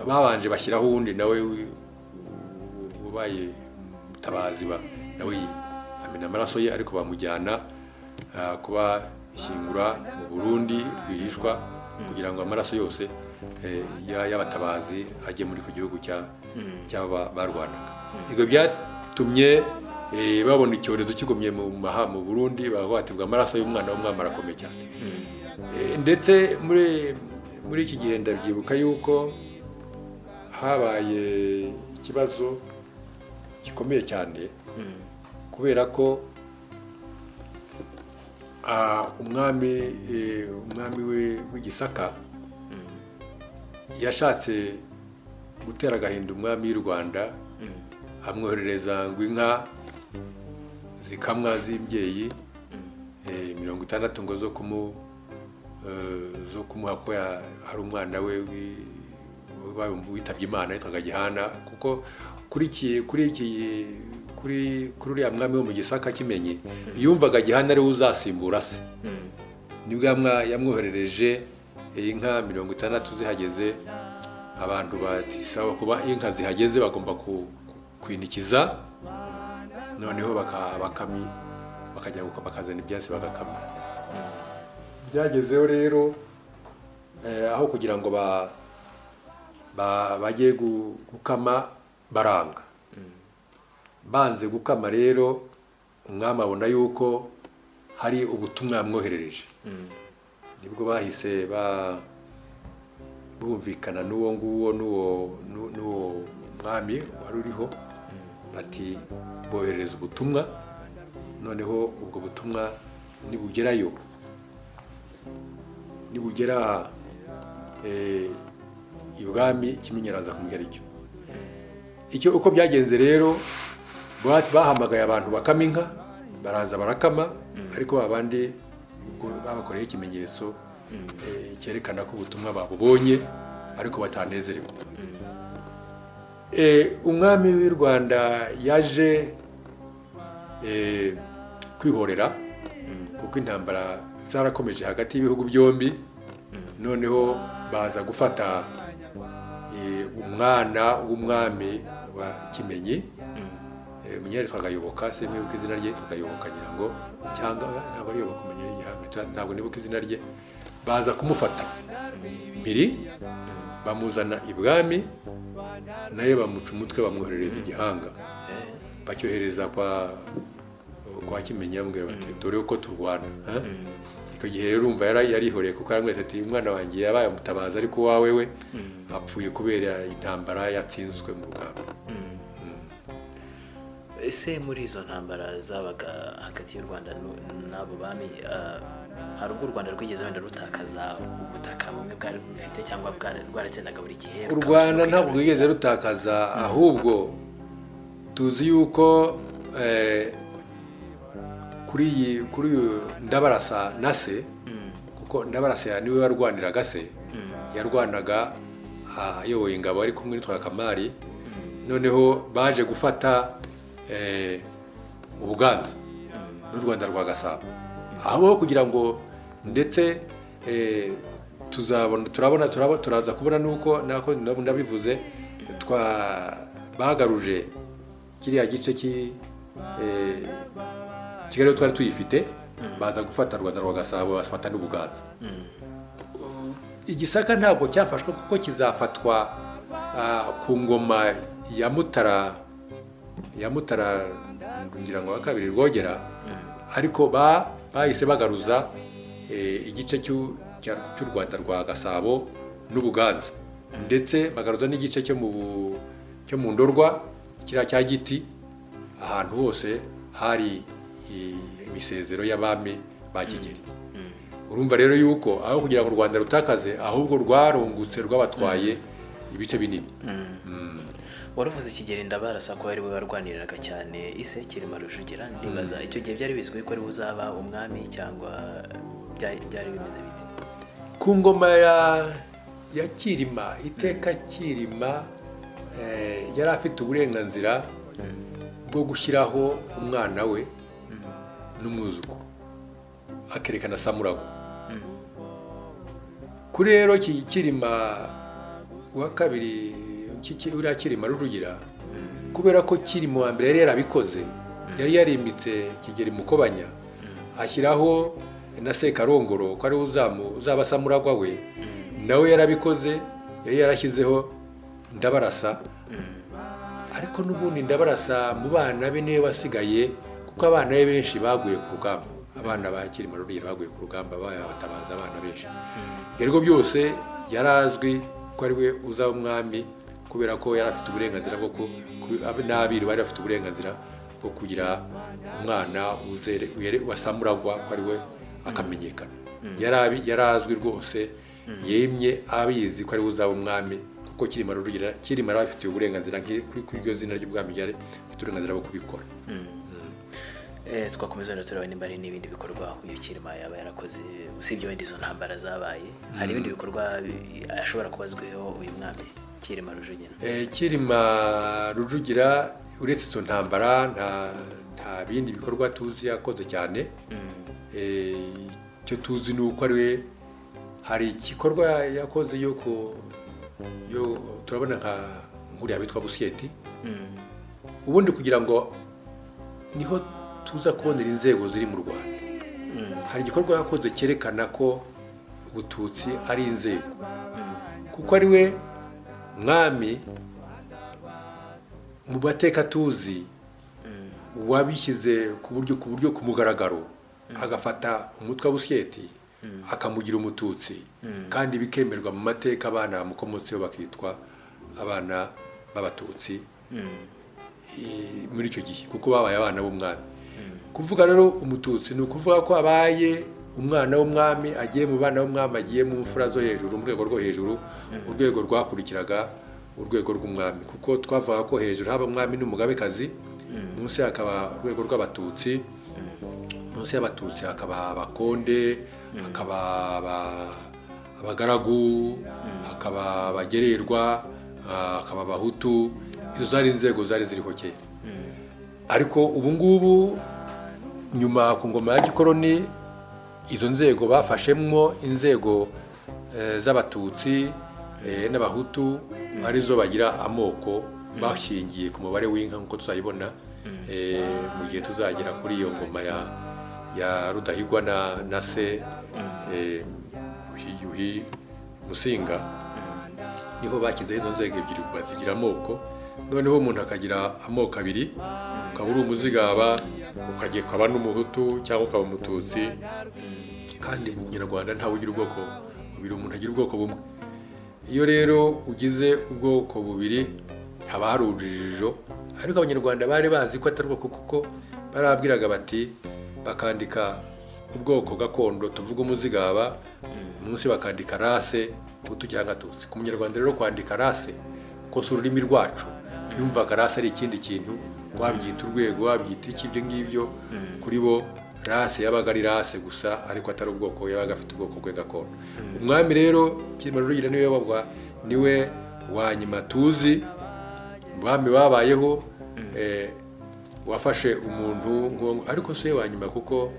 Babanje bashyiraho uwundi nawe ubaye ba nawe amena amaraso ye ariko bamujyana ah, kuba ishyingura mu Burundi rwihishwa kugira ngo amaraso yose eh, ya- y'abatabazi ajye muri ku gihugu cya cy'aba barwanaga. Ibyo byatumye eh, babona icyorezo kigumye mu Burundi bavuga amaraso y'umwana w'umwami arakomeye cyane. Eh, ndetse muri iki gihe ndabyibuka yuko habaye ikibazo gikomeye cyane. Kubera ko umwami eh, umwami we w'igisaka yashatse gutera agahinda umwami w'u rwanda amwoherereza ngo inka zikamwa z'imbyeyi eh, mirongo itandatu ngo zo kumu eh, zo kumuha ko hari umwana we wi- witabye imana yitwaga gihana kuko kuri uriya mwami wo mu gisaka kimenye yumvaga gihana ari we uzasimbura se. Nibwo yamwa- yamwoherereje inka mirongo itandatu zihageze abantu batisaba kuba inka zihageze bagomba kwinikiza. Noneho bakajya bakazana ibyansi bagakama. Byagezeho rero eh, aho kugira ngo ba ba- bajye gu- gukama baranga. Banze gukama rero umwami abona yuko hari ubutumwa yamwoherereje. Nibwo bahise ba bumvikana n'uwo nguwo n'uwo n'u- n'uwo mwami wari uriho bati boherereza ubutumwa. Noneho ubwo butumwa nibugerayo. Nibugera eh, ibwami kimenyero aza kumubwira icyo. Icyo uko byagenze rero ba- bahamagaye abantu bakama inka baraza barakama ariko abandi babakoreye ikimenyetso eh, cyerekana ko ubutumwa babubonye ariko batanezerewe Eh, umwami w'i rwanda yaje eh, kwihorera kuko intambara zarakomeje hagati y'ibihugu byombi noneho baza gufata umwana w'umwami wa kimenyi. Eh, umunyeri twagayoboka se mwibuka izina rye tukayoboka ngira ngo cyangwa ntabwo ari yoboka umunyeri gihanga ntabwo nibuka izina rye. Baza kumufata. Mpiri bamuzana ibwami naye bamuca umutwe bamwoherereza igihanga. Bacyohereza kwa kwa kimenyi bamubwira bati dore uko turwana. Ha?" Icyo gihe rero urumva yari yarihoreye kuko yaramwese ati umwana wanjye yabaye umutabazi ariko uwawe we apfuye kubera intambara yatsinzwe mu rugamba. Ese muri izo ntambara zabaga hagati y'u rwanda n'abo bami ah, hari ubwo u rwanda rwigeze wenda rutakaza ubutaka bumwe bwari bufite cyangwa rwaratsindaga buri gihe u rwanda ntabwo rwigeze rutakaza ahubwo tuzi yuko eh, kuri iyi kuri uyu ndabarasa na se kuko ndabarasa ni we warwaniraga se yarwanaga ah, ayoboye ingabo ari kumwe n'itwa kamari noneho baje gufata eh, ubuganza n'u rwanda rwa gasabo. Aho kugira ngo ndetse eh, tuzabona turabona turabo turaza kubona nuko nako ndabivuze twa bagaruje kiriya gice eh, kigali aho twari tuyifite baza gufata rwanda rwa gasabo bafata n'ubuganza igisaka ntabwo cyafashwe kuko kizafatwa ah, ku ngoma ya mutara ya mutara ngira ngo wa kabiri rwogera. Ariko ba bahise bagaruza eh, igice cy'u- rwanda rwa gasabo n'ubuganza. Ndetse bagaruza n'igice cyo mu bu- cyo mu ndorwa kiriya cya giti. Ahantu hose hari imisezero y'abami ba kigeli. Urumva rero yuko aho kugira ngo u rwanda rutakaze ahubwo rwarungutse rwabatwaye ibice binini. Waravuze ikigeri ndabarasa ko ari we warwaniriraga cyane ise kirima rujugira ndibaza icyo gihe byari bizwi ko ari we uzaba umwami cyangwa bya- byari bimeze bite? Ku ngoma ya ya kirima iteka kirima eh, yari afite uburenganzira bwo gushyiraho umwana we. N'umwuzukuru akerekana samurago kuri rero kirima wa kabiri uriya kirima rujugira kubera ko kirima wa mbere yari yarabikoze yari yarimbitse kigeri mukobanya ashyiraho na sekarongoro ko ari we uzaba samuragwa we nawe yarabikoze yari yarashyizeho ndabarasa. Ariko n'ubundi ndabarasa mu bana be ni we wasigaye kuko abana be benshi baguye ku rugamba abana ba kirima rujugira baguye ku rugamba batabaza abana benshi ibyo ariko byose yari azwi ko ari we uzaba umwami kubera ko yari afite uburenganzira bwo n'abiru bari bafite uburenganzira bwo kugira umwana wasamuragwa ko ari we akamenyekana yari azwi rwose yemye abizi ko ari we uzaba umwami kuko kirima rujugira kirima yari afitiye uburenganzira kuri iryo zina ry'ubwami yari afite uburenganzira bwo kubikora Eh, twakomeza rero tureba nimba hari n'ibindi bikorwa uyu Kirima yaba yarakoze usibye wenda izo ntambara zabaye hari ibindi bikorwa bi- ashobora kubazweho uyu mwami Kirima Rujugira. Eh, Kirima Rujugira uretse izo ntambara nta bindi bikorwa tuzi yakoze cyane. Eh, icyo tuzi ni uko ari we hari igikorwa yakoze yo ku yo turabona nka nk'uriya bitwa busiyeti ubundi kugira ngo ni ho tuza kubonera inzego ziri mu rwanda. Hari igikorwa yakoze cyerekana ko ubututsi ari inzego. Kuko ari we mwami mu mateka tuzi wabishyize ku buryo ku buryo ku mugaragaro agafata umutwe wa akamugira umututsi. Kandi bikemerwa mu mateka abana bamukomotseho bakitwa abana b'abatutsi muri icyo gihe. Kuko babaye abana b'umwami. Kuvuga rero umututsi ni ukuvuga ko abaye umwana w'umwami agiye mu bana b'umwami agiye mu mfura zo hejuru mu rwego rwo hejuru urwego rwakurikiraga urwego rw'umwami. Kuko twavuga ko hejuru haba umwami n'umugabekazi munsi hakaba urwego rw'abatutsi munsi y'abatutsi hakaba abakonde hakaba aba- abagaragu hakaba abagererwa ah, hakaba abahutu. Izo zari inzego zari ziriho kera. Ariko ubu ngubu nyuma ku ngoma ya gikoroni izo nzego bafashemwo inzego eh, z'abatutsi eh, n'abahutu ari zo bagira amoko bashingiye ku mubare w'inka nk'uko tuzayibona eh, mu gihe tuzagera kuri iyo ngoma ya ya rudahigwa na, na se yuhi, yuhi musinga. Niho bashyizeho izo nzego ebyiri bazigira amoko. Noneho umuntu akagira amoko abiri ukaba uri umuzigaba ukagiye ukaba n'umuhutu cyangwa ukaba umututsi. Kandi mu kinyarwanda ntawe ugira ubwoko bubiri umuntu agira ubwoko bumwe. Iyo rero ugize ubwoko bubiri haba hari urujijo. Ariko abanyarwanda bari bazi ko atari ubwoko kuko barabwiraga bati bakandika ubwoko gakondo tuvuga umuzigaba munsi bakandika rase hutu cyangwa tutsi ku munyarwanda rero kwandika rase ko si ururimi rwacu yumvaga rase ari ikindi kintu. Wabyita urwego wabyita iki ibyo ngibyo kuri bo rase yabaga ari rase gusa ariko atari ubwoko yabaga afite ubwoko bwe gakondo. Umwami rero kirima rugira ni we wabwa ni we wa nyuma tuzi umwami babayeho eh, wafashe umuntu ariko si we wa nyuma kuko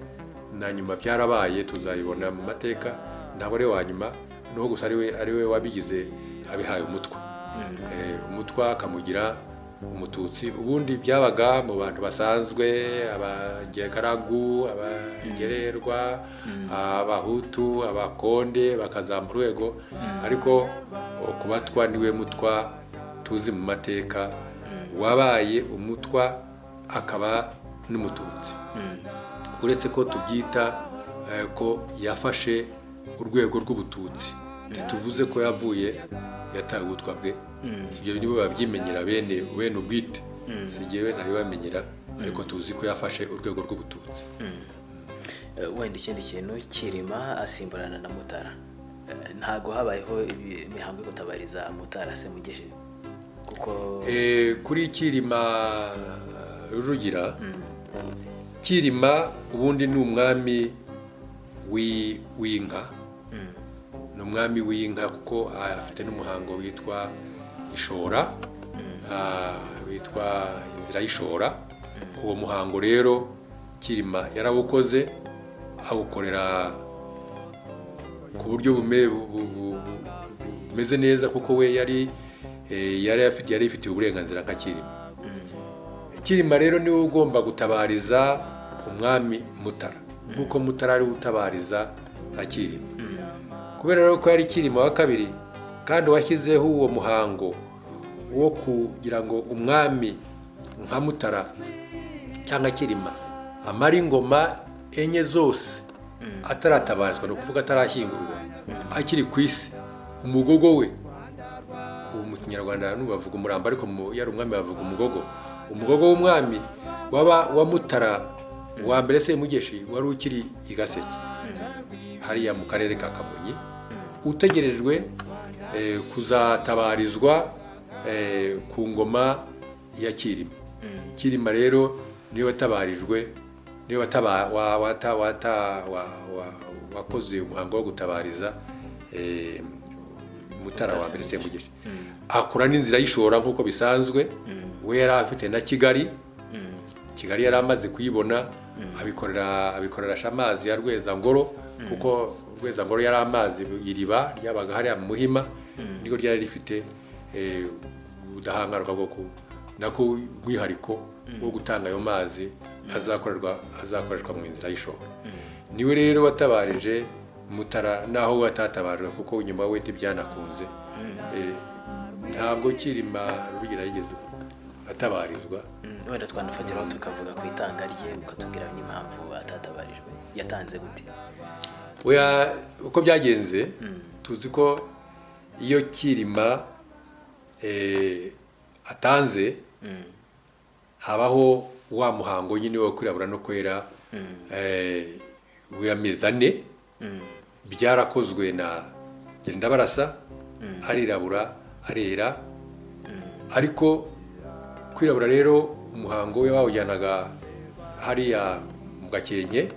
na nyuma byarabaye tuzabibona mu mateka ntabwo ari we wa nyuma n'uwo gusa ari we ari we wabigize abihaye umutwa. Eh, umutwa akamugira umututsi. Ubundi byabaga mu bantu basanzwe abagegaragu abagererwa abahutu abakonde bakazamura urwego. Ariko ku batwa ni we mutwa tuzi mu mateka. Wabaye umutwa akaba n'umututsi. Uretse ko tubyita eh, ko yafashe urwego rw'ubututsi. Ntituvuze ko yavuye yataye ubutwa bwe. Ibyo nibo babyimenyera bene bene ubwite. Si jyewe ntabibamenyera ariko tuzi ko yafashe urwego rw'ubututsi. Eh, wenda ikindi kintu kirima asimburana na mutara. Eh, ntago habayeho imihango yo gutabariza mutara se mugeje kuko Eh, kuri kirima rujugira kirima ubundi ni umwami wi- w'inka. Ni umwami w'inka kuko afite n'umuhango witwa ishora. Ah, witwa inzira y'ishora. Uwo muhango rero kirima yarawukoze awukorera ku buryo bume- bu- bu- bu- bumeze neza kuko we yari eh, yari ifitiye uburenganzira nka kirima. Kirima rero ni we ugomba gutabariza umwami mutara. Nk'uko mutara ari utabariza akirima kubera rero ko yari kirima wa kabiri kandi washyizeho uwo muhango wo kugira ngo umwami nka mutara cyangwa kirima amara ingoma enye zose ataratabarizwa ni ukuvuga atarashyingurwa akiri ku isi umugogo we. Ubu mu kinyarwanda bavuga umurambo ariko yari umwami bavuga umugogo. Umugogo w'umwami waba wa mutara wa mbere semugeshi wari ukiri i gaseke. Hariya mu karere ka kamonyi utegerejwe eh, kuzatabarizwa eh, ku ngoma ya kirima. Kirima rero ni we watabarijwe wa- wakoze umuhango wo gutabariza eh, mutara wa mbere semugeshi akora n'inzira y'ishora nk'uko bisanzwe. We yari afite na kigali. Kigali yari amaze kuyibona. Abikorera abikorera amazi ya rwezangoro. Kuko rwezangoro yari amazi iriba ryabaga hariya mu muhima niryo ryari rifite eh, ubudahangarwa bwo nako umwihariko wo gutanga ayo mazi azakorerwa azakoreshwa mu nzira y'ishoro ni we rero watabarije mutara naho we atatabarijwe kuko nyuma we ntibyanakunze. Eh, ntabwo kirima rugira yigeze atabarizwa. Wenda twanafatiraho tukavuga ku itanga rye ukatubwira n'impamvu atatabarijwe yatanze gute? Uko byagenze tuzi ko iyo kirima eh, atanze habaho wa muhango nyine wo kwirabura no kwera eh, w'amezi ane byarakozwe na Ngendabarasa arirabura arera ariko kwirabura rero umuhango we bawujyanaga hariya mu gakenke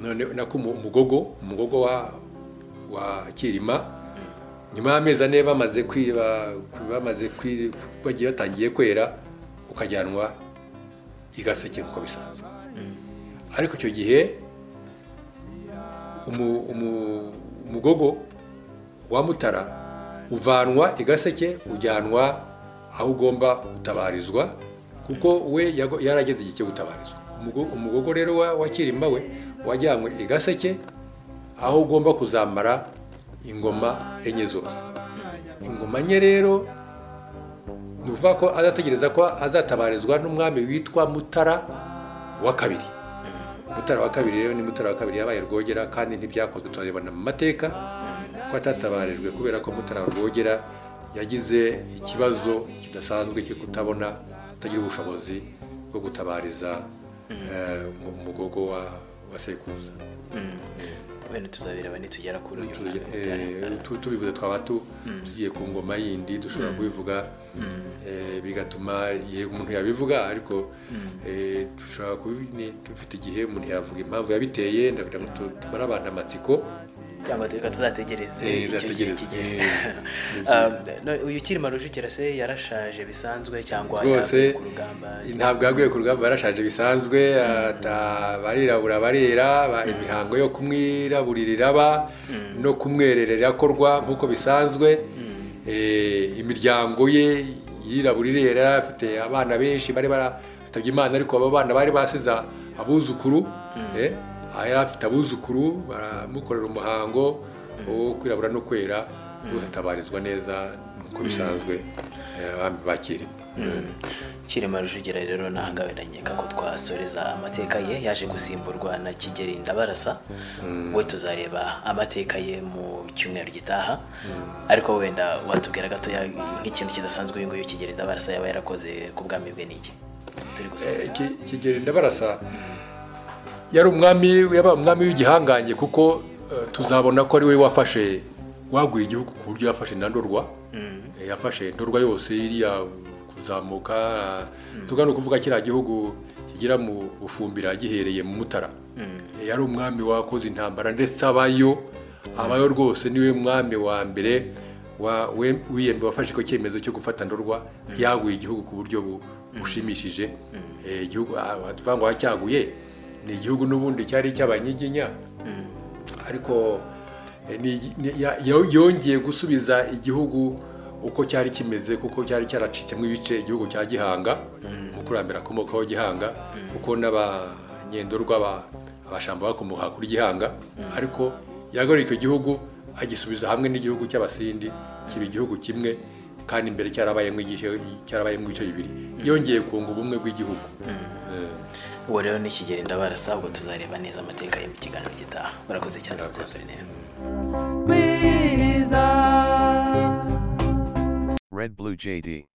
none nako umu- umugogo umugogo wa wa kirima. Nyuma y'amezi ane bamaze kwiba bamaze bagiye batangiye kwera ukajyanwa i gaseke nk'uko bisanzwe. Ariko icyo gihe umu- umu- umugogo wa mutara uvanwa i gaseke ujyanwa aho ugomba gutabarizwa kuko we yarageze igihe cyo gutabarizwa. Umugo- umugogo rero wa wa kirima we wajyanywe i gaseke aho ugomba kuzamara ingoma enye zose. Ingoma enye rero ni ukuvuga ko azategereza ko azatabarizwa n'umwami witwa mutara wa kabiri. Mutara wa kabiri rero ni mutara wa kabiri yabaye rwogera kandi ntibyakozwe turabibona mu mateka ko atatabarijwe kubera ko mutara wa rwogera yagize ikibazo kidasanzwe cyo kutabona kutagira ubushobozi bwo gutabariza eh, mu mugogo wa wa sekuruza wenda tuzabireba nitugera kuri uyu tubivuze twaba tu- tugiye ku ngoma yindi dushobora kubivuga bigatuma umuntu yabivuga ariko dushobora ni- dufite igihe umuntu yavuga impamvu yabiteye ndakugira ngo tu- tumare abantu amatsiko cyangwa tuzategereze Eh, icyo gihe. Kigere Eh, no- uyu kirima rujugera se yarashaje bisanzwe cyangwa yaguye ku rugamba? ntabwo yaguye ku rugamba yarashaje bisanzwe. Ata- barirabura barera ba- imihango yo kumwiraburira iraba no kumwerera irakorwa nk'uko bisanzwe. Eh, imiryango ye yirabura irera afite abana benshi bari baratabye imana ariko abo bana bari basize abuzukuru. Yari afite abuzukuru baramukorera umuhango wo kwirabura no kwera gutabarizwa neza nk'uko bisanzwe eh, abami ba kirima rujugera rero nahanga wenda nkeka ko twasoreza amateka ye yaje gusimburwa na kigeri ndabarasa. We tuzareba amateka ye mu cyumweru gitaha. Ariko wenda watubwira gatoya nk'ikintu kidasanzwe uyu nguyu kigeri ndabarasa yaba yarakoze ku bwami bwe n'iki turi gusoza. Ki- kigeri ndabarasa yari umwami yabaye umwami w'igihangange kuko eh, tuzabona ko ari we wafashe waguye igihugu ku buryo yafashe na ndorwa. Eh, yafashe ndorwa yose iriya kuzamuka tuvuga ni ukuvuga kiriya gihugu kigira mu bufumbira gihereye mu mutara. Eh, yari umwami wakoze intambara ndetse abayo abayo rwose ni we mwami wa mbere wiyembe wafashe icyo cyemezo cyo gufata ndorwa yaguye igihugu ku buryo bu- bushimishije. Igihugu ah, ngo wacyaguye ni igihugu n'ubundi cyari icy'abanyiginya ariko eh, yongeye gusubiza igihugu uko cyari kimeze kuko cyari cyaracitsemo ibice igihugu cya gihanga umukurambere akomokaho gihanga kuko n'abanyendorwa ba- abashamba bakomoka kuri gihanga. Ariko yagaruriye icyo gihugu agisubiza hamwe n'igihugu cy'abasindi kiba igihugu kimwe kandi imbere cyarabayemo ibice bibiri. Yongeye kunga ubumwe bw'igihugu. Eh, uwo rero ni kigeri ndabarasa ubwo tuzareba neza amateka ye mu kiganiro gitaha. Murakoze cyane Red Blue JD.